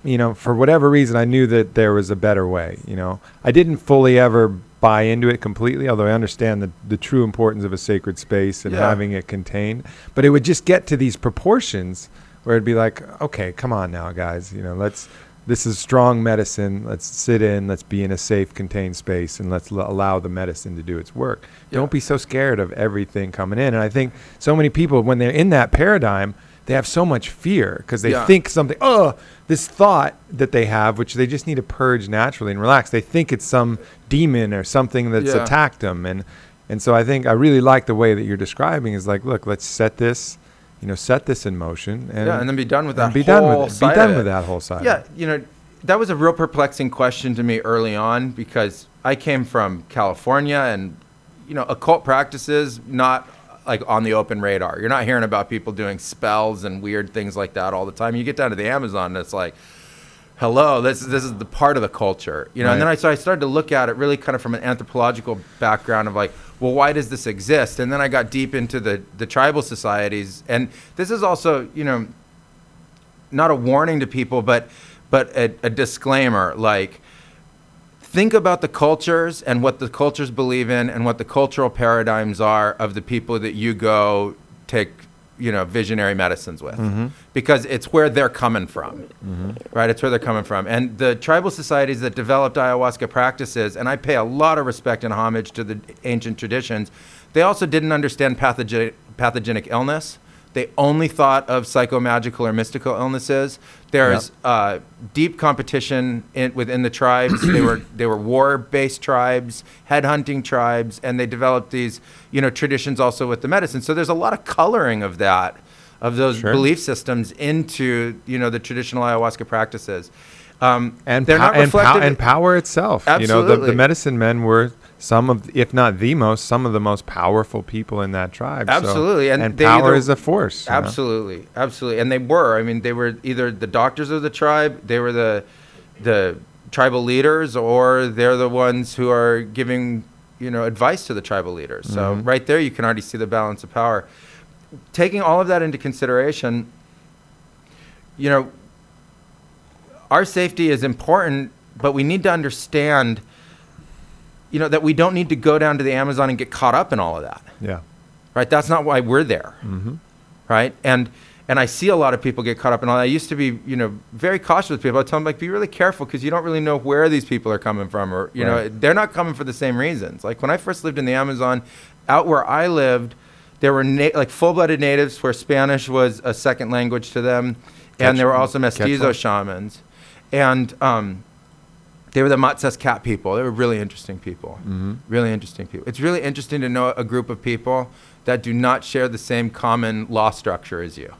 [SPEAKER 1] you know, for whatever reason, I knew that there was a better way. You know, I didn't fully ever buy into it completely, although I understand the, the true importance of a sacred space and
[SPEAKER 2] Yeah.
[SPEAKER 1] having it contained. But it would just get to these proportions where it'd be like, okay, come on now, guys. You know, let's. This is strong medicine. Let's sit in. Let's be in a safe, contained space, and let's l- allow the medicine to do its work.
[SPEAKER 2] Yeah.
[SPEAKER 1] Don't be so scared of everything coming in. And I think so many people, when they're in that paradigm, they have so much fear because they
[SPEAKER 2] Yeah.
[SPEAKER 1] think something, oh, this thought that they have, which they just need to purge naturally and relax. They think it's some demon or something that's
[SPEAKER 2] Yeah.
[SPEAKER 1] attacked them. And, and so I think I really like the way that you're describing is like, look, let's set this, you know, set this in motion and,
[SPEAKER 2] yeah, and then be done with that.
[SPEAKER 1] be done with. Be done with that whole side.
[SPEAKER 2] Yeah, you know, that was a real perplexing question to me early on because I came from California and, you know, occult practices not like on the open radar. You're not hearing about people doing spells and weird things like that all the time. You get down to the Amazon and it's like, hello, this is this is the part of the culture, you know. And then I so I started to look at it really kind of from an anthropological background of like, well, why does this exist? And then I got deep into the the tribal societies, and this is also, you know, not a warning to people, but but a, a disclaimer like think about the cultures and what the cultures believe in and what the cultural paradigms are of the people that you go take you know visionary medicines with. Mm-hmm. Because it's where they're coming from. Mm-hmm. Right? It's where they're coming from. And the tribal societies that developed ayahuasca practices and i pay a lot of respect and homage to the ancient traditions they also didn't understand pathogenic, pathogenic illness. They only thought of psychomagical or mystical illnesses. There's uh, deep competition in, within the tribes. they were they were war-based tribes, headhunting tribes, and they developed these you know traditions also with the medicine. So there's a lot of coloring of that, of those
[SPEAKER 1] Sure.
[SPEAKER 2] belief systems into you know the traditional ayahuasca practices. Um,
[SPEAKER 1] and
[SPEAKER 2] not
[SPEAKER 1] and,
[SPEAKER 2] reflective.
[SPEAKER 1] and power itself. You know, the,
[SPEAKER 2] Absolutely.
[SPEAKER 1] the medicine men were some of, if not the most, some of the most powerful people in that tribe. So-
[SPEAKER 2] Absolutely, and
[SPEAKER 1] and,
[SPEAKER 2] they
[SPEAKER 1] power
[SPEAKER 2] either-
[SPEAKER 1] is a force. you know?
[SPEAKER 2] Absolutely, absolutely, and they were. I mean, they were either the doctors of the tribe, they were the the tribal leaders, or they're the ones who are giving you know advice to the tribal leaders. So
[SPEAKER 1] Mhm.
[SPEAKER 2] right there, you can already see the balance of power. Taking all of that into consideration, you know, our safety is important, but we need to understand. You know that we don't need to go down to the Amazon and get caught up in all of that
[SPEAKER 1] Yeah.
[SPEAKER 2] right? That's not why we're there,
[SPEAKER 1] Mm-hmm.
[SPEAKER 2] right? And and I see a lot of people get caught up in all that. I used to be, you know, very cautious with people. I tell them like, be really careful because you don't really know where these people are coming from, or you know, they're not coming for the same reasons. Like when I first lived in the Amazon, out where I lived, there were na- like full-blooded natives where Spanish was a second language to them, and there were also mestizo shamans, and um, they were the Matsés cat people. They were really interesting people.
[SPEAKER 1] Mm-hmm.
[SPEAKER 2] Really interesting people. It's really interesting to know a group of people that do not share the same common law structure as you.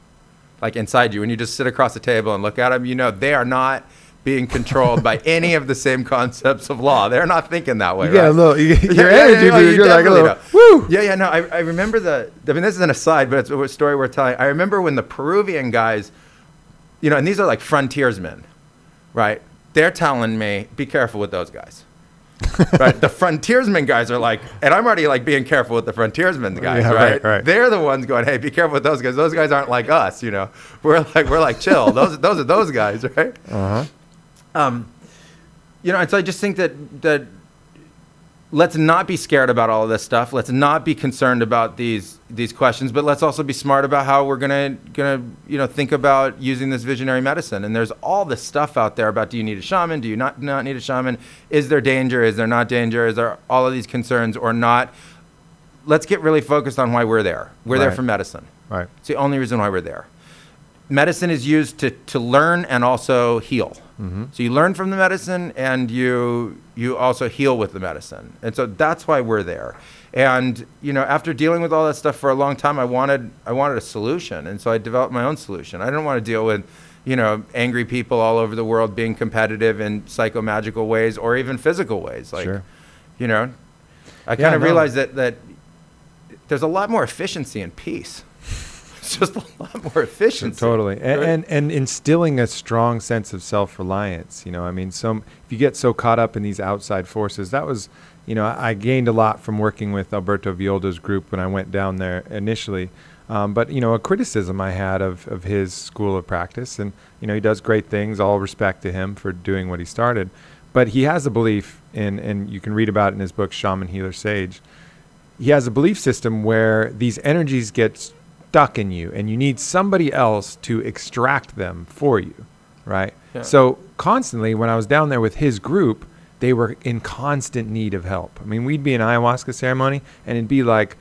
[SPEAKER 2] Like inside you, when you just sit across the table and look at them, you know they are not being controlled by any of the same concepts of law. They're not thinking that way.
[SPEAKER 1] You get
[SPEAKER 2] right?
[SPEAKER 1] a little, you,
[SPEAKER 2] Yeah,
[SPEAKER 1] your
[SPEAKER 2] yeah,
[SPEAKER 1] energy,
[SPEAKER 2] yeah,
[SPEAKER 1] but
[SPEAKER 2] you
[SPEAKER 1] you're like a little, woo.
[SPEAKER 2] Yeah, yeah, no, I, I remember the, I mean, this is an aside, but it's a story we're telling. I remember when the Peruvian guys, you know, and these are like frontiersmen, right? They're telling me, be careful with those guys. right? The frontiersmen guys are like, and I'm already like being careful with the frontiersmen guys,
[SPEAKER 1] Yeah,
[SPEAKER 2] right?
[SPEAKER 1] right, right.
[SPEAKER 2] They're the ones going, hey, be careful with those guys. Those guys aren't like us, you know. We're like, we're like chill. those, those are those guys, right?
[SPEAKER 1] Uh-huh.
[SPEAKER 2] um, you know, and so I just think that that let's not be scared about all of this stuff. Let's not be concerned about these these questions, but let's also be smart about how we're gonna gonna you know think about using this visionary medicine. And there's all this stuff out there about do you need a shaman? Do you not not need a shaman? Is there danger? Is there not danger? Is there all of these concerns or not? Let's get really focused on why we're there. We're there for medicine.
[SPEAKER 1] Right.
[SPEAKER 2] It's the only reason why we're there. Medicine is used to, to learn and also heal.
[SPEAKER 1] Mm-hmm.
[SPEAKER 2] So you learn from the medicine and you you also heal with the medicine. And so that's why we're there. And you know, after dealing with all that stuff for a long time, I wanted I wanted a solution. And so I developed my own solution. I didn't want to deal with, you know, angry people all over the world being competitive in psychomagical ways or even physical ways. Like
[SPEAKER 1] Sure.
[SPEAKER 2] you know, I
[SPEAKER 1] Yeah,
[SPEAKER 2] kind of
[SPEAKER 1] no.
[SPEAKER 2] realized that that there's a lot more efficiency in peace. It's just a lot more efficient.
[SPEAKER 1] Totally, and,
[SPEAKER 2] Right.
[SPEAKER 1] and and instilling a strong sense of self reliance. You know, I mean, some if you get so caught up in these outside forces, that was, you know, I, I gained a lot from working with Alberto Villoldo's group when I went down there initially. Um, but you know, a criticism I had of of his school of practice, and you know, he does great things. All respect to him for doing what he started, but he has a belief in, and you can read about it in his book Shaman Healer Sage he has a belief system where these energies get stuck in you and you need somebody else to extract them for you right?
[SPEAKER 2] Yeah.
[SPEAKER 1] so constantly when i was down there with his group they were in constant need of help. I mean we'd be in ayahuasca ceremony and it'd be like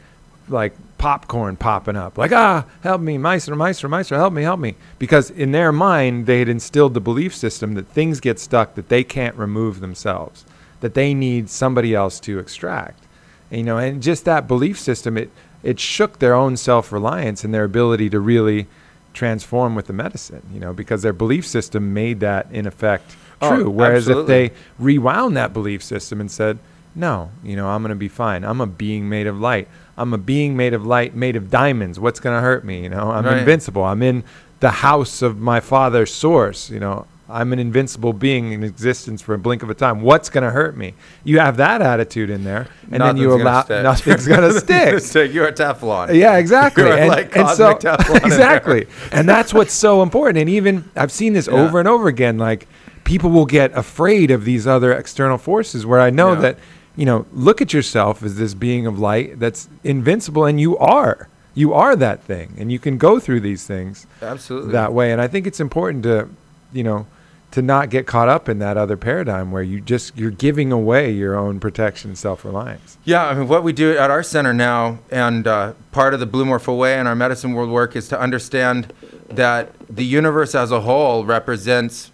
[SPEAKER 1] like popcorn popping up. Like ah help me meister meister meister help me help me. Because in their mind they had instilled the belief system that things get stuck that they can't remove themselves that they need somebody else to extract. And, you know, and just that belief system, it it shook their own self reliance and their ability to really transform with the medicine. You know, because their belief system made that in effect
[SPEAKER 2] Oh,
[SPEAKER 1] true. Whereas
[SPEAKER 2] absolutely.
[SPEAKER 1] if they rewound that belief system and said, "No, you know, I'm going to be fine. I'm a being made of light. I'm a being made of light, made of diamonds. What's going to hurt me? You know, I'm
[SPEAKER 2] Right.
[SPEAKER 1] invincible. I'm in the house of my father's source. You know." I'm an invincible being in existence for a blink of a time. What's going to hurt me? You have that attitude in there, and then you
[SPEAKER 2] Nothing's gonna
[SPEAKER 1] allow nothing's going to stick.
[SPEAKER 2] You're a Teflon.
[SPEAKER 1] Yeah, exactly.
[SPEAKER 2] You're
[SPEAKER 1] and,
[SPEAKER 2] like
[SPEAKER 1] and so,
[SPEAKER 2] cosmic Teflon
[SPEAKER 1] exactly. and that's what's so important. And even I've seen this
[SPEAKER 2] Yeah.
[SPEAKER 1] over and over again. Like people will get afraid of these other external forces. Where I know
[SPEAKER 2] Yeah.
[SPEAKER 1] that you know, look at yourself as this being of light that's invincible, and you are. You are that thing, and you can go through these things
[SPEAKER 2] Absolutely.
[SPEAKER 1] that way. And I think it's important to, you know, to not get caught up in that other paradigm where you just you're giving away your own protection and self reliance.
[SPEAKER 2] Yeah, I mean, what we do at our center now, and uh, part of the Blue Morpho Way and our medicine world work is to understand that the universe as a whole represents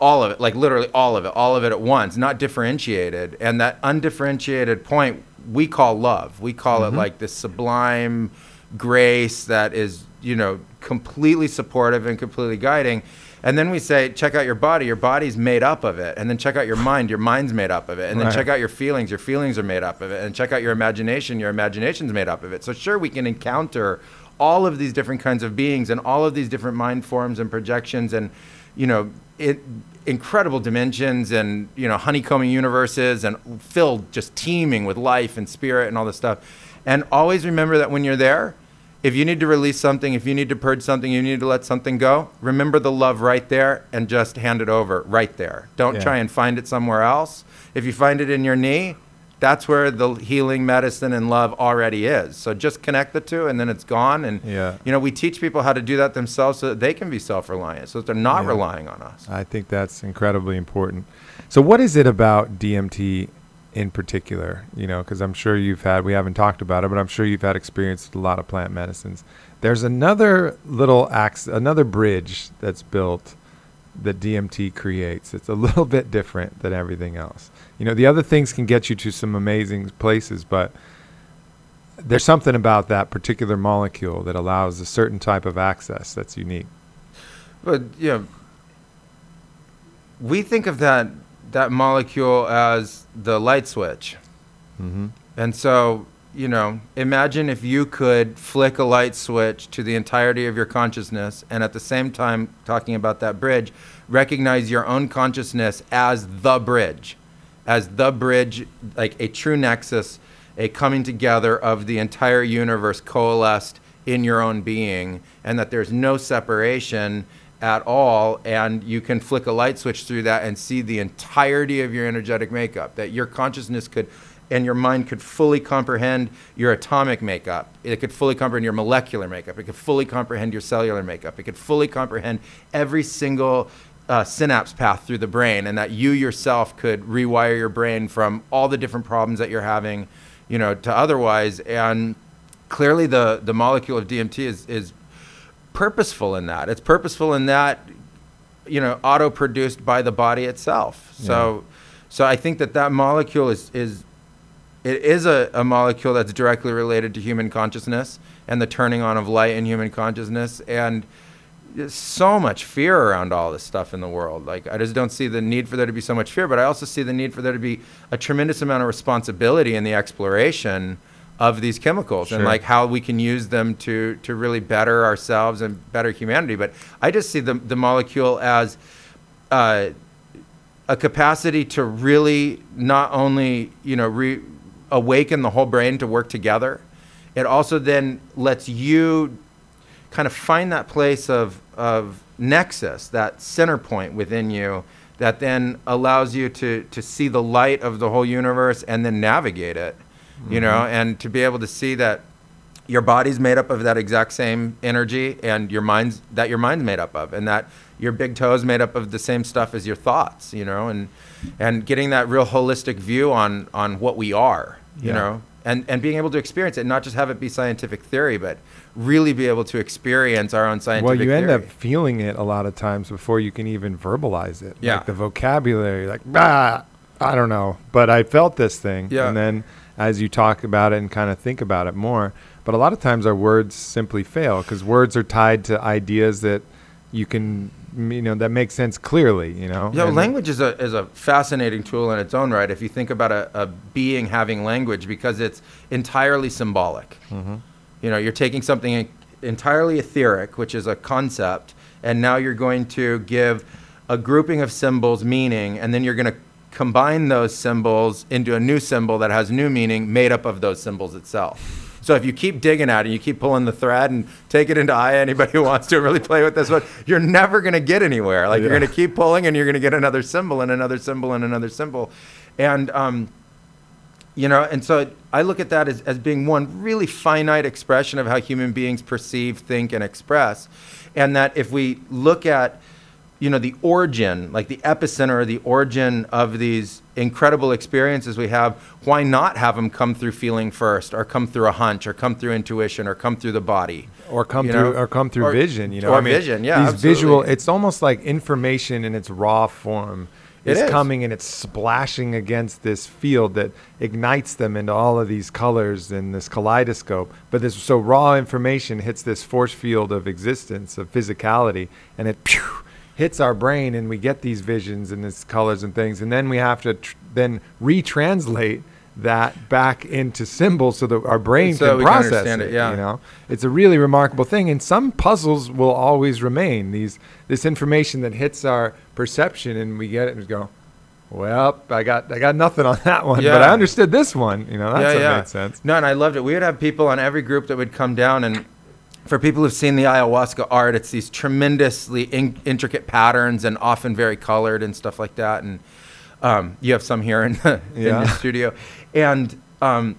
[SPEAKER 2] all of it, like literally all of it, all of it at once, not differentiated. And that undifferentiated point we call love. We call it like this sublime grace that is, you know, completely supportive and completely guiding. And then we say, check out your body. Your body's made up of it. And then check out your mind. Your mind's made up of it. And then
[SPEAKER 1] Right.
[SPEAKER 2] check out your feelings. Your feelings are made up of it. And check out your imagination. Your imagination's made up of it. So sure, we can encounter all of these different kinds of beings and all of these different mind forms and projections and, you know, it, incredible dimensions and you know honeycombing universes and filled just teeming with life and spirit and all this stuff. And always remember that when you're there, if you need to release something, if you need to purge something, you need to let something go, remember the love right there and just hand it over right there. Don't
[SPEAKER 1] Yeah.
[SPEAKER 2] try and find it somewhere else. If you find it in your knee, that's where the healing medicine and love already is. So just connect the two and then it's gone. And,
[SPEAKER 1] Yeah.
[SPEAKER 2] you know, we teach people how to do that themselves so that they can be self reliant, so that they're not
[SPEAKER 1] Yeah.
[SPEAKER 2] relying on us.
[SPEAKER 1] I think that's incredibly important. So, what is it about DMT in particular? You know, because I'm sure you've had, we haven't talked about it, but I'm sure you've had experience with a lot of plant medicines. There's another little ax, another bridge that's built that DMT creates. It's a little bit different than everything else. You know, the other things can get you to some amazing places, but there's something about that particular molecule that allows a certain type of access that's unique.
[SPEAKER 2] But you know, we think of that that molecule as the light switch,
[SPEAKER 1] Mm-hmm.
[SPEAKER 2] and so you know, imagine if you could flick a light switch to the entirety of your consciousness, and at the same time, talking about that bridge, recognize your own consciousness as the bridge, as the bridge, like a true nexus, a coming together of the entire universe coalesced in your own being, and that there's no separation at all, and you can flick a light switch through that and see the entirety of your energetic makeup, that your consciousness could and your mind could fully comprehend your atomic makeup. It could fully comprehend your molecular makeup. It could fully comprehend your cellular makeup. It could fully comprehend every single uh, synapse path through the brain, and that you yourself could rewire your brain from all the different problems that you're having, you know, to otherwise. And clearly, the the molecule of DMT is is purposeful in that. It's purposeful in that, you know, auto produced by the body itself. So, so I think that that molecule is is it is a, a molecule that's directly related to human consciousness and the turning on of light in human consciousness and there's so much fear around all this stuff in the world like i just don't see the need for there to be so much fear but i also see the need for there to be a tremendous amount of responsibility in the exploration of these chemicals and like how we can use them to to really better ourselves and better humanity. But I just see the the molecule as uh, a capacity to really not only you know re- awaken the whole brain to work together. It also then lets you kind of find that place of of nexus, that center point within you that then allows you to to see the light of the whole universe and then navigate it. You know, and to be able to see that your body's made up of that exact same energy and your mind's that your mind's made up of and that your big toes made up of the same stuff as your thoughts you know and and getting that real holistic view on on what we are you
[SPEAKER 1] Yeah.
[SPEAKER 2] know and and being able to experience it not just have it be scientific theory but really be able to experience our own scientific
[SPEAKER 1] Well, you end up feeling it a lot of times before you can even verbalize it.
[SPEAKER 2] Yeah.
[SPEAKER 1] Like the vocabulary, like, ah, I don't know, but I felt this thing.
[SPEAKER 2] Yeah.
[SPEAKER 1] And then as you talk about it and kind of think about it more, but a lot of times our words simply fail because words are tied to ideas that you can, you know, that make sense clearly, you know?
[SPEAKER 2] Yeah,
[SPEAKER 1] And-
[SPEAKER 2] language is a is a fascinating tool in its own right. If you think about a, a being having language, because it's entirely symbolic.
[SPEAKER 1] Mm-hmm.
[SPEAKER 2] You know, you're taking something en- entirely etheric, which is a concept, and now you're going to give a grouping of symbols meaning, and then you're going to combine those symbols into a new symbol that has new meaning made up of those symbols itself. So if you keep digging at it, you keep pulling the thread and take it into eye anybody who wants to really play with this one, you're never going to get anywhere. Like you're going to keep pulling and you're going to get another symbol and another symbol and another symbol. And um, you know, and so I look at that as, as being one really finite expression of how human beings perceive, think, and express. And that if we look at, you know, the origin, like the epicenter the origin of these incredible experiences we have, why not have them come through feeling first, or come through a hunch, or come through intuition, or come through the body?
[SPEAKER 1] or come
[SPEAKER 2] you
[SPEAKER 1] through
[SPEAKER 2] know?
[SPEAKER 1] or come through
[SPEAKER 2] Or-
[SPEAKER 1] vision you know
[SPEAKER 2] or
[SPEAKER 1] I mean,
[SPEAKER 2] vision, yeah,
[SPEAKER 1] these visual it's almost like information in its raw form is. coming and it's splashing against this field that ignites them into all of these colors in this kaleidoscope but this so raw information hits this force field of existence of physicality and it pew, hits our brain and we get these visions and these colors and things. And then we have to tr- then retranslate that back into symbols so that our brain
[SPEAKER 2] So
[SPEAKER 1] can
[SPEAKER 2] we can
[SPEAKER 1] process
[SPEAKER 2] understand
[SPEAKER 1] it,
[SPEAKER 2] it, yeah.
[SPEAKER 1] you know? It's a really remarkable thing. And some puzzles will always remain these this information that hits our perception and we get it and go well i got i got nothing on that one but i understood this one. You know that's what made sense.
[SPEAKER 2] No, and I loved it. We would have people on every group that would come down, and for people who've seen the ayahuasca art, it's these tremendously in- intricate patterns and often very colored and stuff like that. And um, you have some here in the, in the studio, and um,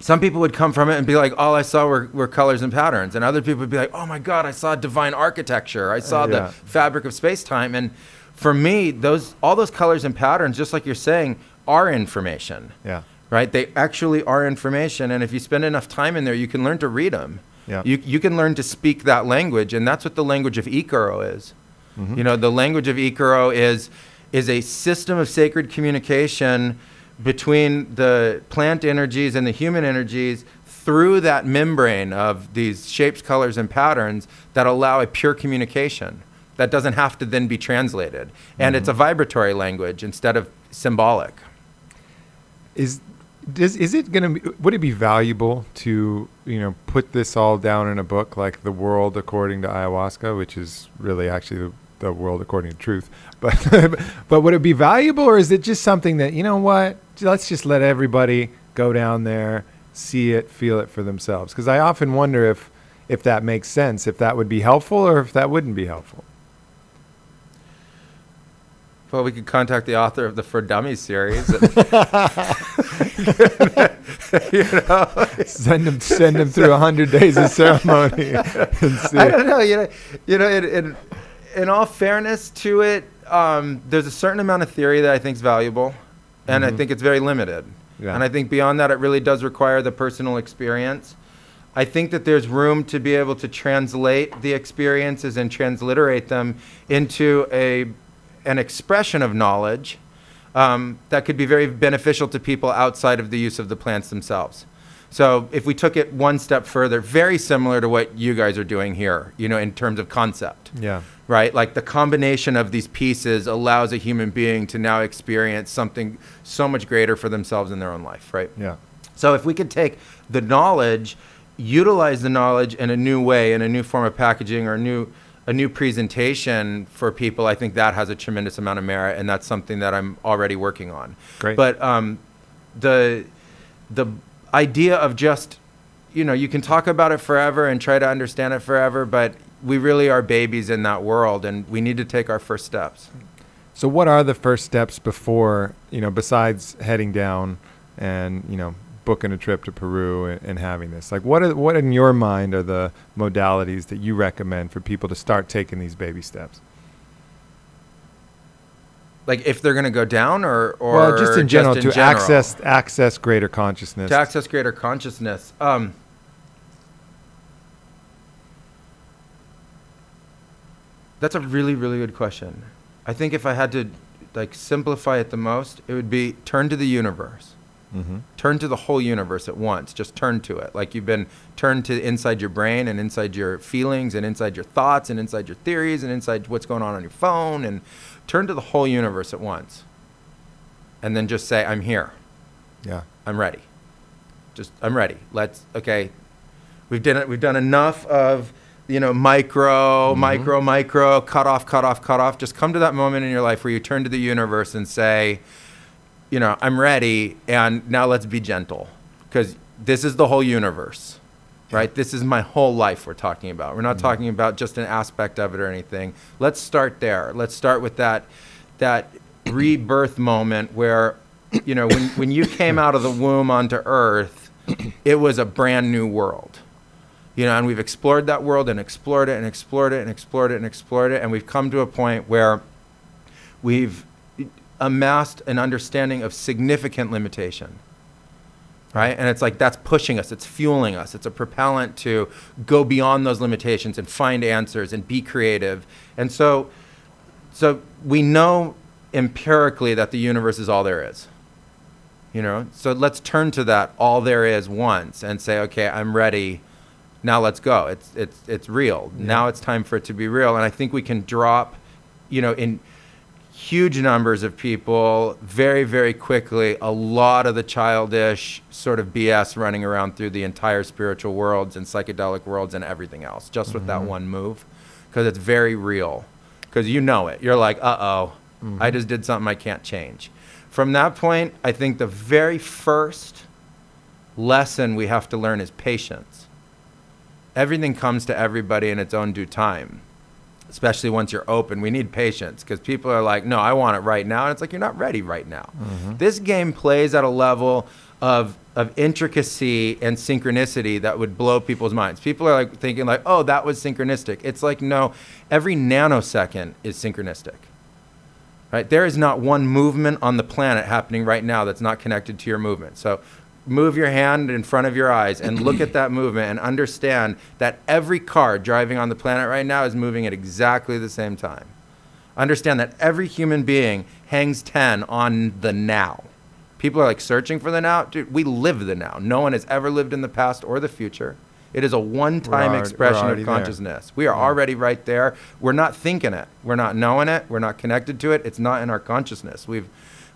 [SPEAKER 2] some people would come from it and be like, all I saw were, were colors and patterns. And other people would be like, oh my God, I saw divine architecture. I saw
[SPEAKER 1] yeah.
[SPEAKER 2] the fabric of space time. And for me, those all those colors and patterns, just like you're saying, are information
[SPEAKER 1] yeah
[SPEAKER 2] right? They actually are information, and if you spend enough time in there, you can learn to read them.
[SPEAKER 1] Yeah.
[SPEAKER 2] You, you can learn to speak that language, and that's what the language of icaro is. Mm-hmm. You know, the language of icaro is is a system of sacred communication between the plant energies and the human energies through that membrane of these shapes, colors, and patterns that allow a pure communication that doesn't have to then be translated. And it's mm-hmm. a vibratory language instead of symbolic.
[SPEAKER 1] is does, is it to be would it be valuable to you know put this all down in a book like the world according to ayahuasca which is really actually the, the world according to truth? But but would it be valuable or is it just something that you know what let's just let everybody go down there see it feel it for themselves? Because i often wonder if if that makes sense if that would be helpful or if that wouldn't be helpful
[SPEAKER 2] Well, we could contact the author of the For Dummies series. you know,
[SPEAKER 1] send them send them through a hundred days of ceremony.
[SPEAKER 2] I don't know. You know, you know. In, in, in all fairness to it, um, there's a certain amount of theory that I think is valuable, and I
[SPEAKER 1] Mhm.
[SPEAKER 2] think it's very limited.
[SPEAKER 1] Yeah.
[SPEAKER 2] And I think beyond that, it really does require the personal experience. I think that there's room to be able to translate the experiences and transliterate them into a an expression of knowledge um, that could be very beneficial to people outside of the use of the plants themselves. So if we took it one step further, very similar to what you guys are doing here, you know, in terms of concept
[SPEAKER 1] yeah
[SPEAKER 2] right? Like the combination of these pieces allows a human being to now experience something so much greater for themselves in their own life, right?
[SPEAKER 1] yeah
[SPEAKER 2] So if we could take the knowledge, utilize the knowledge in a new way, in a new form of packaging or a new a new presentation for people, I think that has a tremendous amount of merit, and that's something that I'm already working on.
[SPEAKER 1] Great.
[SPEAKER 2] But um, the the idea of just you know you can talk about it forever and try to understand it forever, but we really are babies in that world, and we need to take our first steps.
[SPEAKER 1] So, what are the first steps before you know, besides heading down and you know, booking a trip to Peru and, and having this? Like, what are what in your mind are the modalities that you recommend for people to start taking these baby steps?
[SPEAKER 2] Like if they're going to go down, or or
[SPEAKER 1] well, just in general
[SPEAKER 2] in
[SPEAKER 1] to
[SPEAKER 2] general?
[SPEAKER 1] access access greater consciousness.
[SPEAKER 2] to access greater consciousness. Um, that's a really, really good question. I think if I had to like simplify it the most, it would be turn to the universe.
[SPEAKER 1] Mm-hmm.
[SPEAKER 2] Turn to the whole universe at once. Just turn to it. Like you've been turned to inside your brain and inside your feelings and inside your thoughts and inside your theories and inside what's going on on your phone and turn to the whole universe at once. And then just say, I'm here.
[SPEAKER 1] Yeah.
[SPEAKER 2] I'm ready. Just I'm ready. Let's okay. We've done it. We've done enough of you know micro, micro, micro, cut off, cut off, cut off. Just come to that moment in your life where you turn to the universe and say, you know, I'm ready, and now let's be gentle, because this is the whole universe, right? This is my whole life we're talking about. We're not mm-hmm. talking about just an aspect of it or anything. Let's start there. Let's start with that that rebirth moment where you know when, when you came out of the womb onto earth it was a brand new world you know and we've explored that world and explored it and explored it and explored it and explored it and we've come to a point where we've amassed an understanding of significant limitation right? And it's like that's pushing us it's fueling us it's a propellant to go beyond those limitations and find answers and be creative. And so so we know empirically that the universe is all there is you know? So let's turn to that all there is once and say okay i'm ready. Now let's go. It's it's it's real. Now it's time for it to be real. And i think we can drop you know in huge numbers of people very very quickly a lot of the childish sort of bs running around through the entire spiritual worlds and psychedelic worlds and everything else just with that mm-hmm. one move because it's very real. Because you know it. You're like uh-oh. Mm-hmm. I just did something i can't change. From that point i think the very first lesson we have to learn is patience. Everything comes to everybody in its own due time especially once you're open we need patience because people are like no i want it right now and it's like you're not ready right now. Mm-hmm. This game plays at a level of of intricacy and synchronicity that would blow people's minds. People are like thinking like oh that was synchronistic. It's like no every nanosecond is synchronistic. Right? There is not one movement on the planet happening right now that's not connected to your movement. So move your hand in front of your eyes and look at that movement and understand that every car driving on the planet right now is moving at exactly the same time. Understand that every human being hangs 10 on the now. People are like searching for the now. Dude we live the now. No one has ever lived in the past or the future. It is a one-time expression
[SPEAKER 1] already
[SPEAKER 2] of
[SPEAKER 1] there.
[SPEAKER 2] consciousness. We are already right there. We're not thinking it. We're not knowing it. We're not connected to it. It's not in our consciousness. We've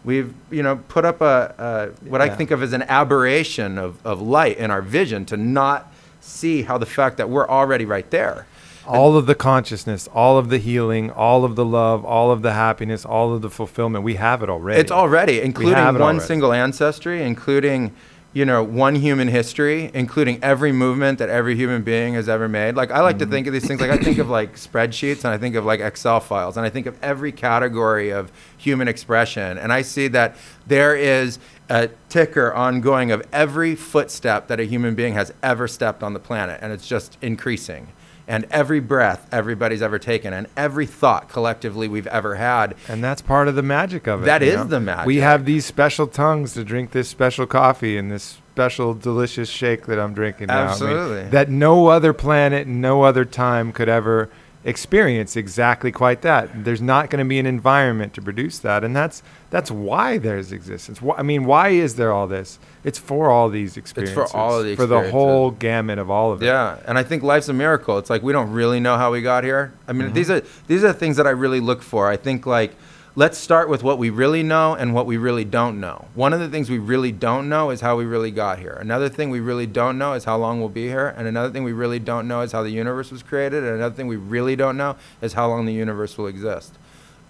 [SPEAKER 2] we've you know put up a, a what i think of as an aberration of, of light in our vision to not see how the fact that we're already right there
[SPEAKER 1] all of the consciousness, all of the healing, all of the love, all of the happiness, all of the fulfillment. We have it already.
[SPEAKER 2] It's already, including
[SPEAKER 1] it
[SPEAKER 2] one
[SPEAKER 1] already.
[SPEAKER 2] single ancestry, including, you know, one human history, including every movement that every human being has ever made. Like I like
[SPEAKER 1] Mm-hmm.
[SPEAKER 2] to think of these things like I think of like spreadsheets and I think of like Excel files and I think of every category of human expression and I see that there is a ticker ongoing of every footstep that a human being has ever stepped on the planet and it's just increasing. And every breath everybody's ever taken and every thought collectively we've ever had
[SPEAKER 1] And that's part of the magic of it.
[SPEAKER 2] That is
[SPEAKER 1] know?
[SPEAKER 2] the magic.
[SPEAKER 1] We have these special tongues to drink this special coffee and this special delicious shake that I'm drinking now. I mean,
[SPEAKER 2] Absolutely.
[SPEAKER 1] that no other planet, and no other time could ever experience exactly quite that. There's not going to be an environment to produce that, and that's that's why there's existence. Wh- I mean, why is there all this? It's for all these experiences.
[SPEAKER 2] It's for all of the
[SPEAKER 1] for the whole gamut of all of it.
[SPEAKER 2] Yeah, and I think life's a miracle. It's like we don't really know how we got here. I mean, mm-hmm. these are these are the things that I really look for. I think like let's start with what we really know and what we really don't know. One of the things we really don't know is how we really got here. Another thing we really don't know is how long we'll be here. And another thing we really don't know is how the universe was created. And another thing we really don't know is how long the universe will exist.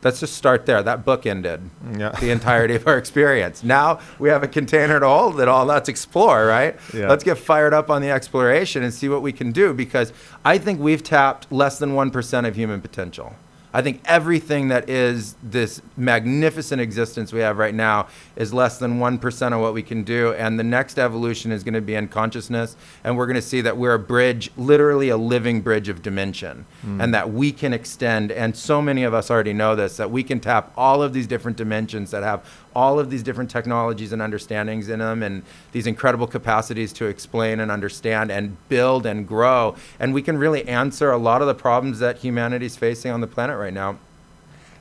[SPEAKER 2] Let's just start there. That book ended
[SPEAKER 1] Yeah.
[SPEAKER 2] the entirety of our experience. Now we have a container to hold it all. Let's explore, right?
[SPEAKER 1] Yeah.
[SPEAKER 2] Let's get fired up on the exploration and see what we can do because I think we've tapped less than 1% of human potential. I think everything that is this magnificent existence we have right now is less than 1% of what we can do. And the next evolution is going to be in consciousness. And we're going to see that we're a bridge, literally a living bridge of dimension, mm. and that we can extend. And so many of us already know this that we can tap all of these different dimensions that have all of these different technologies and understandings in them and these incredible capacities to explain and understand and build and grow. And we can really answer a lot of the problems that humanity is facing on the planet right now.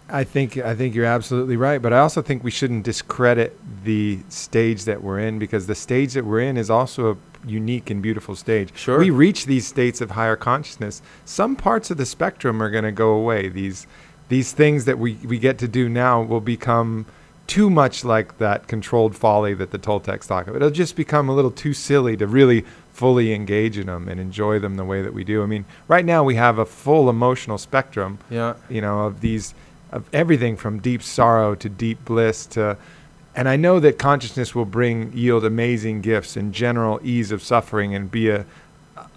[SPEAKER 1] I think I think you're absolutely right, but I also think we shouldn't discredit the stage that we're in because the stage that we're in is also a unique and beautiful stage.
[SPEAKER 2] Sure.
[SPEAKER 1] We reach these states of higher consciousness. Some parts of the spectrum are going to go away. These these things that we, we get to do now will become too much like that controlled folly that the Toltecs talk of. It'll just become a little too silly to really fully engage in them and enjoy them the way that we do. I mean, right now we have a full emotional spectrum
[SPEAKER 2] Yeah.
[SPEAKER 1] you know, of these, of everything from deep sorrow to deep bliss to, and I know that consciousness will bring, yield amazing gifts in general ease of suffering and be a,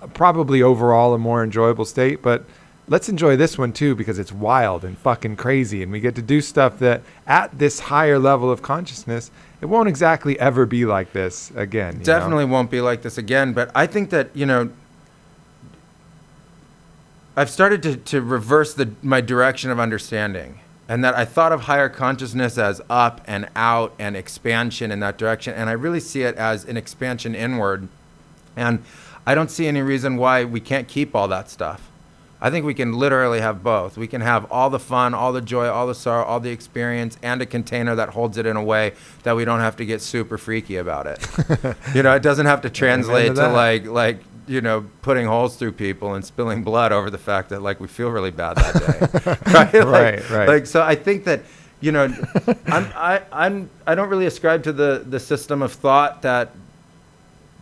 [SPEAKER 1] a probably overall a more enjoyable state. But let's enjoy this one too because it's wild and fucking crazy, and we get to do stuff that at this higher level of consciousness, it won't exactly ever be like this again. you know?
[SPEAKER 2] definitely won't be like this again. But I think that you know, I've started to, to reverse the my direction of understanding, and that I thought of higher consciousness as up and out and expansion in that direction, and I really see it as an expansion inward, and I don't see any reason why we can't keep all that stuff. I think we can literally have both. We can have all the fun, all the joy, all the sorrow, all the experience, and a container that holds it in a way that we don't have to get super freaky about it. you know, it doesn't have to translate to like like you know putting holes through people and spilling blood over the fact that like we feel really bad that day. right? Like-
[SPEAKER 1] Right, right.
[SPEAKER 2] Like so, I think that you know, I'm I I'm I don't really ascribe to the the system of thought that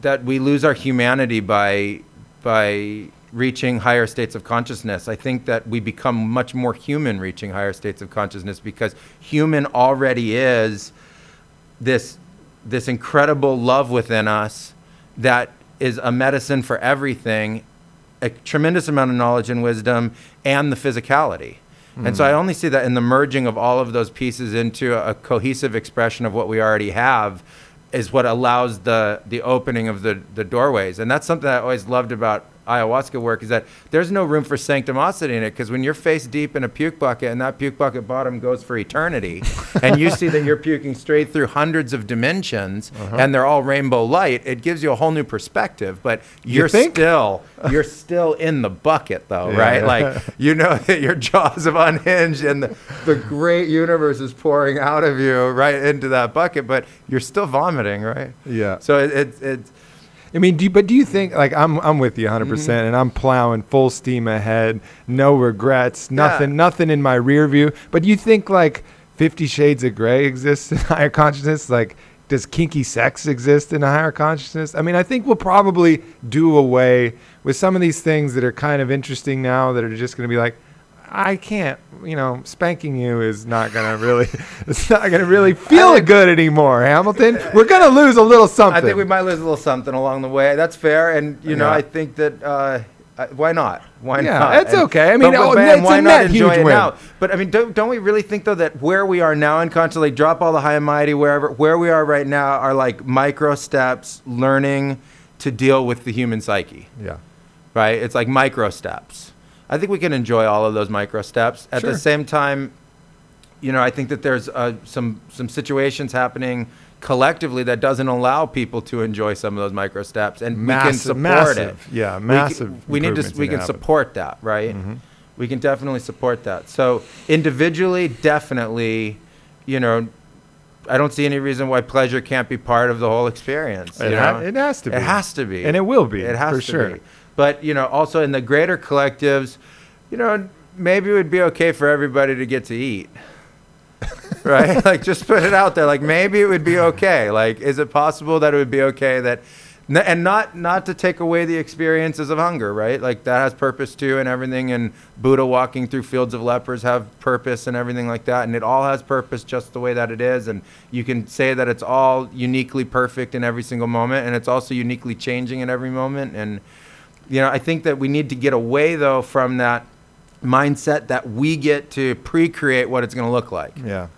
[SPEAKER 2] that we lose our humanity by by reaching higher states of consciousness. I think that we become much more human reaching higher states of consciousness because human already is this this incredible love within us that is a medicine for everything, a tremendous amount of knowledge and wisdom, and the physicality. And so hmm. I only see that in the merging of all of those pieces into a, a cohesive expression of what we already have is what allows the the opening of the the doorways. And that's something I always loved about ayahuasca work is that there's no room for sanctimosity in it because when you're face deep in a puke bucket and that puke bucket bottom goes for eternity and you see that you're puking straight through hundreds of dimensions uh-huh. and they're all rainbow light it gives you a whole new perspective but you're
[SPEAKER 1] think?
[SPEAKER 2] still you're still in the bucket though
[SPEAKER 1] Yeah.
[SPEAKER 2] right like you know that your jaws have unhinged and the, the great universe is pouring out of you right into that bucket but you're still vomiting right
[SPEAKER 1] Yeah.
[SPEAKER 2] so it, it, it's
[SPEAKER 1] I mean, do you, but do you think like I'm I'm with you 100
[SPEAKER 2] Mm-hmm.
[SPEAKER 1] percent, and I'm plowing full steam ahead, no regrets, nothing
[SPEAKER 2] Yeah.
[SPEAKER 1] nothing in my rear view. But do you think like Fifty Shades of Grey exists in higher consciousness? Like, does kinky sex exist in a higher consciousness? I mean, I think we'll probably do away with some of these things that are kind of interesting now that are just going to be like. I can't, you know, spanking you is not gonna really, it's not gonna really feel
[SPEAKER 2] think-
[SPEAKER 1] good anymore, Hamilton. We're gonna lose a little something.
[SPEAKER 2] I think we might lose a little something along the way. That's fair, and you know, I think that uh, why not? Why
[SPEAKER 1] Yeah,
[SPEAKER 2] not?
[SPEAKER 1] it's
[SPEAKER 2] And-
[SPEAKER 1] okay. I mean, oh,
[SPEAKER 2] man,
[SPEAKER 1] it's
[SPEAKER 2] why
[SPEAKER 1] a
[SPEAKER 2] not enjoy it
[SPEAKER 1] win.
[SPEAKER 2] now? But I mean, don't, don't we really think though that where we are now and constantly drop all the high and mighty wherever where we are right now are like micro steps, learning to deal with the human psyche.
[SPEAKER 1] yeah.
[SPEAKER 2] right? It's like micro steps. I think we can enjoy all of those micro steps. At
[SPEAKER 1] Sure.
[SPEAKER 2] the same time, you know, I think that there's uh, some some situations happening collectively that doesn't allow people to enjoy some of those micro steps, and we can support
[SPEAKER 1] massive,
[SPEAKER 2] it.
[SPEAKER 1] yeah,
[SPEAKER 2] We c-
[SPEAKER 1] massive
[SPEAKER 2] We, need to. We can
[SPEAKER 1] happen.
[SPEAKER 2] support that, right?
[SPEAKER 1] Mhm.
[SPEAKER 2] We can definitely support that. So individually, definitely, you know. I don't see any reason why pleasure can't be part of the whole experience.
[SPEAKER 1] It
[SPEAKER 2] you
[SPEAKER 1] ha- it has to be.
[SPEAKER 2] It has to be.
[SPEAKER 1] And it will be,
[SPEAKER 2] It has
[SPEAKER 1] for
[SPEAKER 2] to
[SPEAKER 1] sure.
[SPEAKER 2] be. But you know, also in the greater collectives, you know, maybe it would be okay for everybody to get to eat. right? like just put it out there. Like maybe it would be okay. Like is it possible that it would be okay that and not not to take away the experiences of hunger, right? Like that has purpose too, and everything. And Buddha walking through fields of lepers have purpose and everything like that. And it all has purpose just the way that it is. And you can say that it's all uniquely perfect in every single moment, and it's also uniquely changing in every moment. And you know, I think that we need to get away though from that mindset that we get to pre-create what it's going to look like
[SPEAKER 1] Yeah.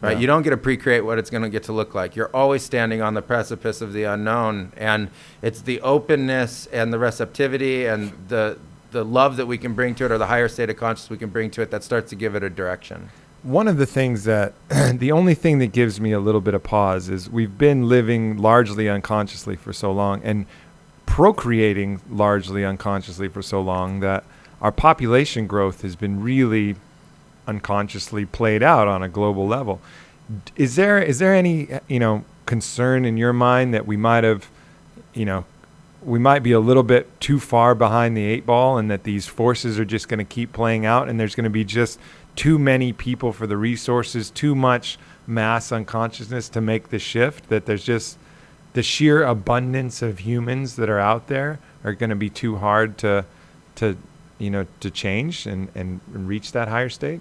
[SPEAKER 2] right?
[SPEAKER 1] Yeah.
[SPEAKER 2] You don't get to pre-create what it's going to get to look like. You're always standing on the precipice of the unknown, and it's the openness and the receptivity and the the love that we can bring to it, or the higher state of consciousness we can bring to it, that starts to give it a direction.
[SPEAKER 1] One of the things that, the only thing that gives me a little bit of pause is we've been living largely unconsciously for so long and procreating largely unconsciously for so long that our population growth has been really unconsciously played out on a global level. Is there is there any uh, you know concern in your mind that we might have, you know, we might be a little bit too far behind the eight ball and that these forces are just going to keep playing out and there's going to be just too many people for the resources, too much mass unconsciousness to make the shift that there's just the sheer abundance of humans that are out there are going to be too hard to to you know to change and and reach that higher state.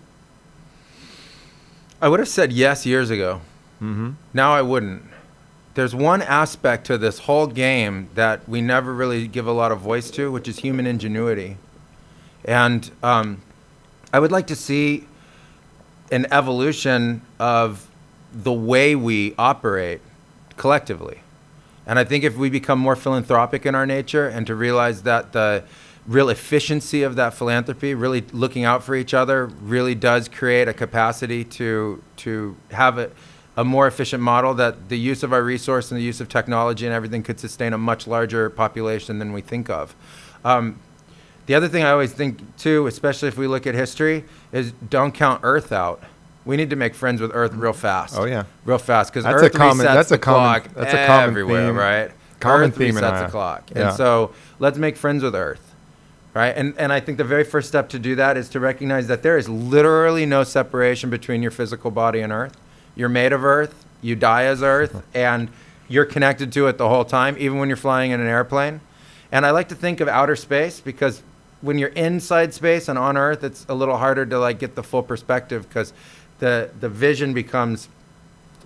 [SPEAKER 2] I would have said yes years ago.
[SPEAKER 1] Mm-hmm.
[SPEAKER 2] Now I wouldn't. There's one aspect to this whole game that we never really give a lot of voice to, which is human ingenuity. And um, I would like to see an evolution of the way we operate collectively. And I think if we become more philanthropic in our nature and to realize that the real efficiency of that philanthropy, really looking out for each other, really does create a capacity to to have a, a more efficient model that the use of our resource and the use of technology and everything could sustain a much larger population than we think of. Um, the other thing I always think too, especially if we look at history, is don't count Earth out. We need to make friends with Earth real mm-hmm. fast.
[SPEAKER 1] Oh yeah.
[SPEAKER 2] real fast because
[SPEAKER 1] That's a
[SPEAKER 2] Earth
[SPEAKER 1] common-
[SPEAKER 2] resets
[SPEAKER 1] that's a
[SPEAKER 2] the
[SPEAKER 1] common-
[SPEAKER 2] clock
[SPEAKER 1] that's a common
[SPEAKER 2] everywhere,
[SPEAKER 1] theme.
[SPEAKER 2] right?
[SPEAKER 1] Common
[SPEAKER 2] Earth
[SPEAKER 1] theme
[SPEAKER 2] resets the clock,
[SPEAKER 1] yeah.
[SPEAKER 2] and so let's make friends with Earth, right? And and I think the very first step to do that is to recognize that there is literally no separation between your physical body and Earth. You're made of Earth. You die as Earth, and you're connected to it the whole time, even when you're flying in an airplane. And I like to think of outer space because when you're inside space and on Earth, it's a little harder to like get the full perspective because the the vision becomes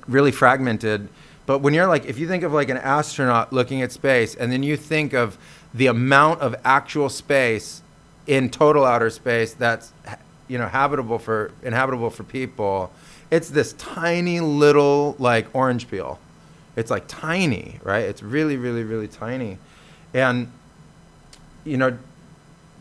[SPEAKER 2] really fragmented. But when you're like, if you think of like an astronaut looking at space, and then you think of the amount of actual space in total outer space that's you know habitable for inhabitable for people, it's this tiny little like orange peel. It's like tiny, right? It's really, really, really tiny, and you know,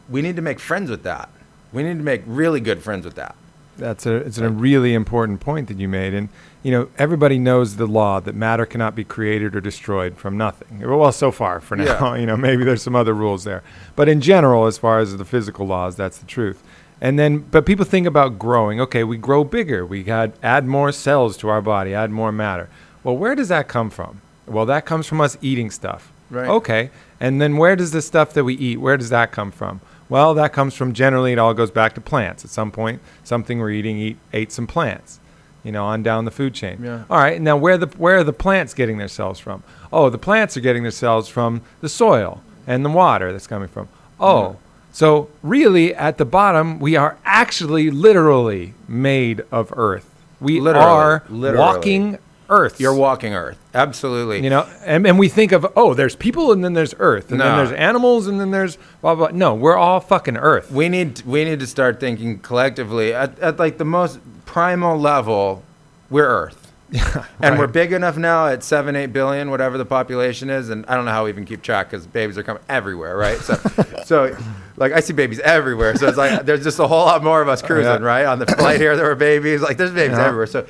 [SPEAKER 2] we need to make friends with that. We need to make really good friends with that.
[SPEAKER 1] That's a it's a really important point that you made, and you know everybody knows the law that matter cannot be created or destroyed from nothing. Well, so far for now,
[SPEAKER 2] Yeah.
[SPEAKER 1] you know maybe there's some other rules there, but in general, as far as the physical laws, that's the truth. And then, but people think about growing. Okay, we grow bigger. We got add more cells to our body, add more matter. Well, where does that come from? Well, that comes from us eating stuff.
[SPEAKER 2] Right.
[SPEAKER 1] Okay, and then where does the stuff that we eat? Where does that come from? Well, that comes from generally it all goes back to plants. At some point, something we're eating eat, ate some plants, you know, on down the food chain.
[SPEAKER 2] Yeah.
[SPEAKER 1] All right. Now, where the where are the plants getting their cells from? Oh, the plants are getting their cells from the soil and the water that's coming from. Oh,
[SPEAKER 2] Yeah.
[SPEAKER 1] so really at the bottom, we are actually literally made of earth. We
[SPEAKER 2] Literally,
[SPEAKER 1] are
[SPEAKER 2] literally.
[SPEAKER 1] walking earth.
[SPEAKER 2] You're walking Earth, absolutely.
[SPEAKER 1] You know, and, and we think of oh, there's people and then there's Earth and then there's animals and then there's blah blah. No, we're all fucking Earth.
[SPEAKER 2] we need we need to start thinking collectively at, at like the most primal level. We're Earth, and we're big enough now at seven, eight billion, whatever the population is, and I don't know how we even keep track because babies are coming everywhere, right? So, so like I see babies everywhere. So it's like there's just a whole lot more of us cruising,
[SPEAKER 1] Yeah.
[SPEAKER 2] right? On the flight here, there were babies. Like there's babies
[SPEAKER 1] Yeah.
[SPEAKER 2] everywhere. So,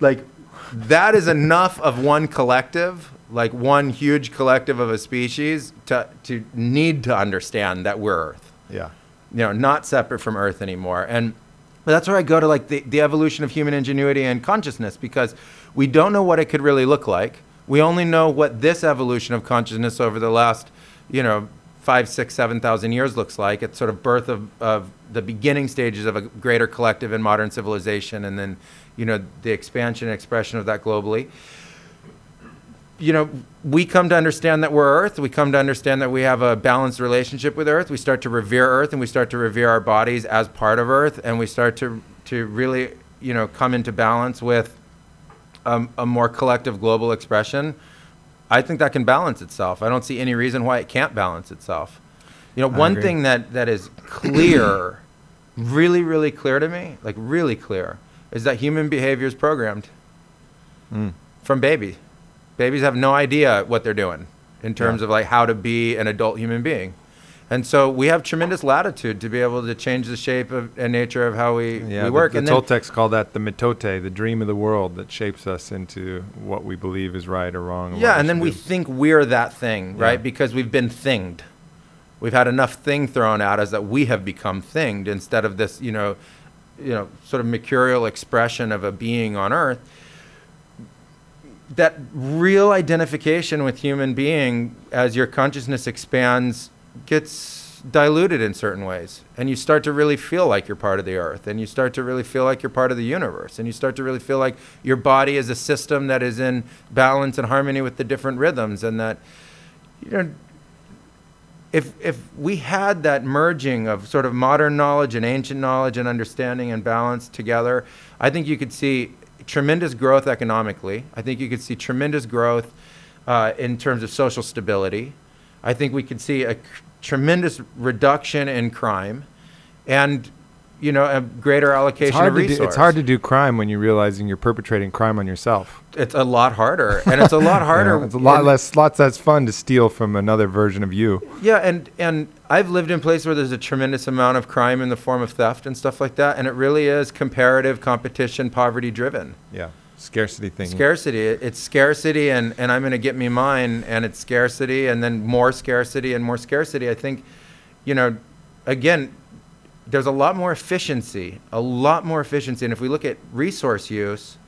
[SPEAKER 2] like that is enough of one collective, like one huge collective of a species, to to need to understand that we're Earth
[SPEAKER 1] Yeah.
[SPEAKER 2] you know, not separate from Earth anymore. And that's where I go to like the, the evolution of human ingenuity and consciousness because we don't know what it could really look like. We only know what this evolution of consciousness over the last, you know, five, six, seven thousand years looks like. It's sort of birth of, of the beginning stages of a greater collective in modern civilization, and then, you know, the expansion and expression of that globally. You know, we come to understand that we're Earth. We come to understand that we have a balanced relationship with Earth. We start to revere Earth, and we start to revere our bodies as part of Earth, and we start to to really, you know, come into balance with um, a more collective global expression. I think that can balance itself. I don't see any reason why it can't balance itself. You know, one thing that, that is clear, really, really clear to me, like really clear, is that human behavior is programmed
[SPEAKER 1] Mm.
[SPEAKER 2] from baby. Babies have no idea what they're doing in terms
[SPEAKER 1] Yeah.
[SPEAKER 2] of like how to be an adult human being. And so we have tremendous latitude to be able to change the shape of, and nature of how we,
[SPEAKER 1] Yeah,
[SPEAKER 2] we work.
[SPEAKER 1] The,
[SPEAKER 2] and then,
[SPEAKER 1] Toltecs call that the mitote, the dream of the world that shapes us into what we believe is right or wrong.
[SPEAKER 2] Yeah, and then
[SPEAKER 1] should
[SPEAKER 2] we
[SPEAKER 1] do.
[SPEAKER 2] think we're that thing,
[SPEAKER 1] Yeah.
[SPEAKER 2] right? Because we've been thinged. We've had enough thing thrown at us that we have become thinged instead of this, you know, you know, sort of mercurial expression of a being on earth. That real identification with human being as your consciousness expands gets diluted in certain ways. And you start to really feel like you're part of the earth. And you start to really feel like you're part of the universe. And you start to really feel like your body is a system that is in balance and harmony with the different rhythms. And that, you know, if, if we had that merging of sort of modern knowledge and ancient knowledge and understanding and balance together, I think you could see tremendous growth economically. I think you could see tremendous growth uh, in terms of social stability. I think we could see a tremendous reduction in crime and, you know, a greater allocation
[SPEAKER 1] it's
[SPEAKER 2] of resources.
[SPEAKER 1] do, it's hard to do crime when you're realizing you're perpetrating crime on yourself.
[SPEAKER 2] It's a lot harder. And it's a lot harder.
[SPEAKER 1] know, it's a lot less, lots less fun to steal from another version of you.
[SPEAKER 2] Yeah, and and I've lived in places where there's a tremendous amount of crime in the form of theft and stuff like that, and it really is comparative competition, poverty driven.
[SPEAKER 1] Yeah, scarcity thinking.
[SPEAKER 2] Scarcity. It's scarcity, and and I'm going to get me mine, and it's scarcity, and then more scarcity and more scarcity. I think, you know, again, there's a lot more efficiency, a lot more efficiency, and if we look at resource use,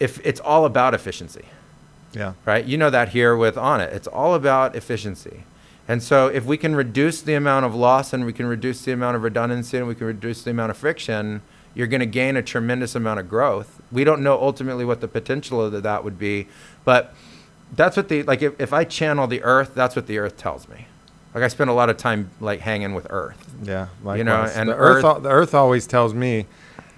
[SPEAKER 2] if it's all about efficiency
[SPEAKER 1] Yeah,
[SPEAKER 2] right? You know that here with Onnit. It's all about efficiency. And so if we can reduce the amount of loss and we can reduce the amount of redundancy and we can reduce the amount of friction, you're going to gain a tremendous amount of growth. We don't know ultimately what the potential of that would be, but that's what the like if, if I channel the earth, that's what the earth tells me. Like I spend a lot of time like hanging with earth.
[SPEAKER 1] yeah. Likewise.
[SPEAKER 2] You know, and
[SPEAKER 1] the earth,
[SPEAKER 2] Earth-
[SPEAKER 1] the earth always tells me,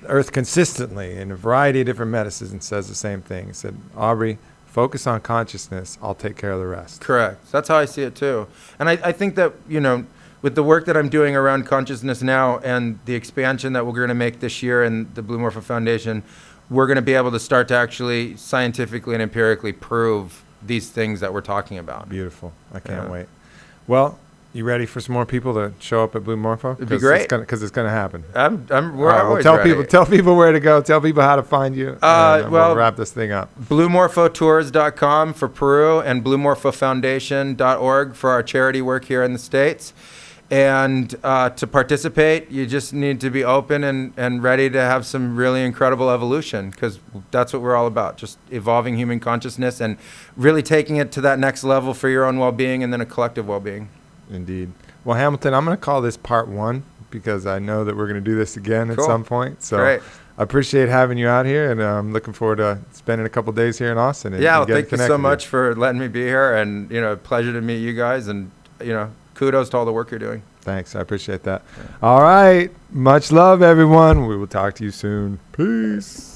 [SPEAKER 1] earth consistently in a variety of different medicines and says the same thing. It said, Aubrey, focus on consciousness. I'll take care of the rest.
[SPEAKER 2] Correct. That's how I see it too. And I, I think that, you know, with the work that I'm doing around consciousness now and the expansion that we're going to make this year in the Blue Morpho Foundation, we're going to be able to start to actually scientifically and empirically prove these things that we're talking about.
[SPEAKER 1] Beautiful. I can't
[SPEAKER 2] Yeah.
[SPEAKER 1] wait. Well, you ready for some more people to show up at Blue Morpho?
[SPEAKER 2] It'd be great.
[SPEAKER 1] Because it's going to happen.
[SPEAKER 2] I'm, I'm, we're
[SPEAKER 1] right, well, tell
[SPEAKER 2] ready.
[SPEAKER 1] people tell people where to go. Tell people how to find you.
[SPEAKER 2] Uh,
[SPEAKER 1] and,
[SPEAKER 2] well-
[SPEAKER 1] we'll wrap this thing up.
[SPEAKER 2] bluemorphotours.com for Peru and bluemorphofoundation.org for our charity work here in the States. And uh, to participate, you just need to be open and, and ready to have some really incredible evolution because that's what we're all about just evolving human consciousness and really taking it to that next level for your own well being and then a collective well being.
[SPEAKER 1] Indeed. Well, Hamilton, I'm going to call this part one because I know that we're going to do this again
[SPEAKER 2] Cool.
[SPEAKER 1] at some point. So
[SPEAKER 2] Great.
[SPEAKER 1] I appreciate having you out here, and I'm looking forward to spending a couple days here in Austin. And,
[SPEAKER 2] yeah,
[SPEAKER 1] and
[SPEAKER 2] well, thank you so much for letting me be here and, you know, pleasure to meet you guys and, you know, kudos to all the work you're doing.
[SPEAKER 1] Thanks. I appreciate that. All right. Much love, everyone. We will talk to you soon. Peace.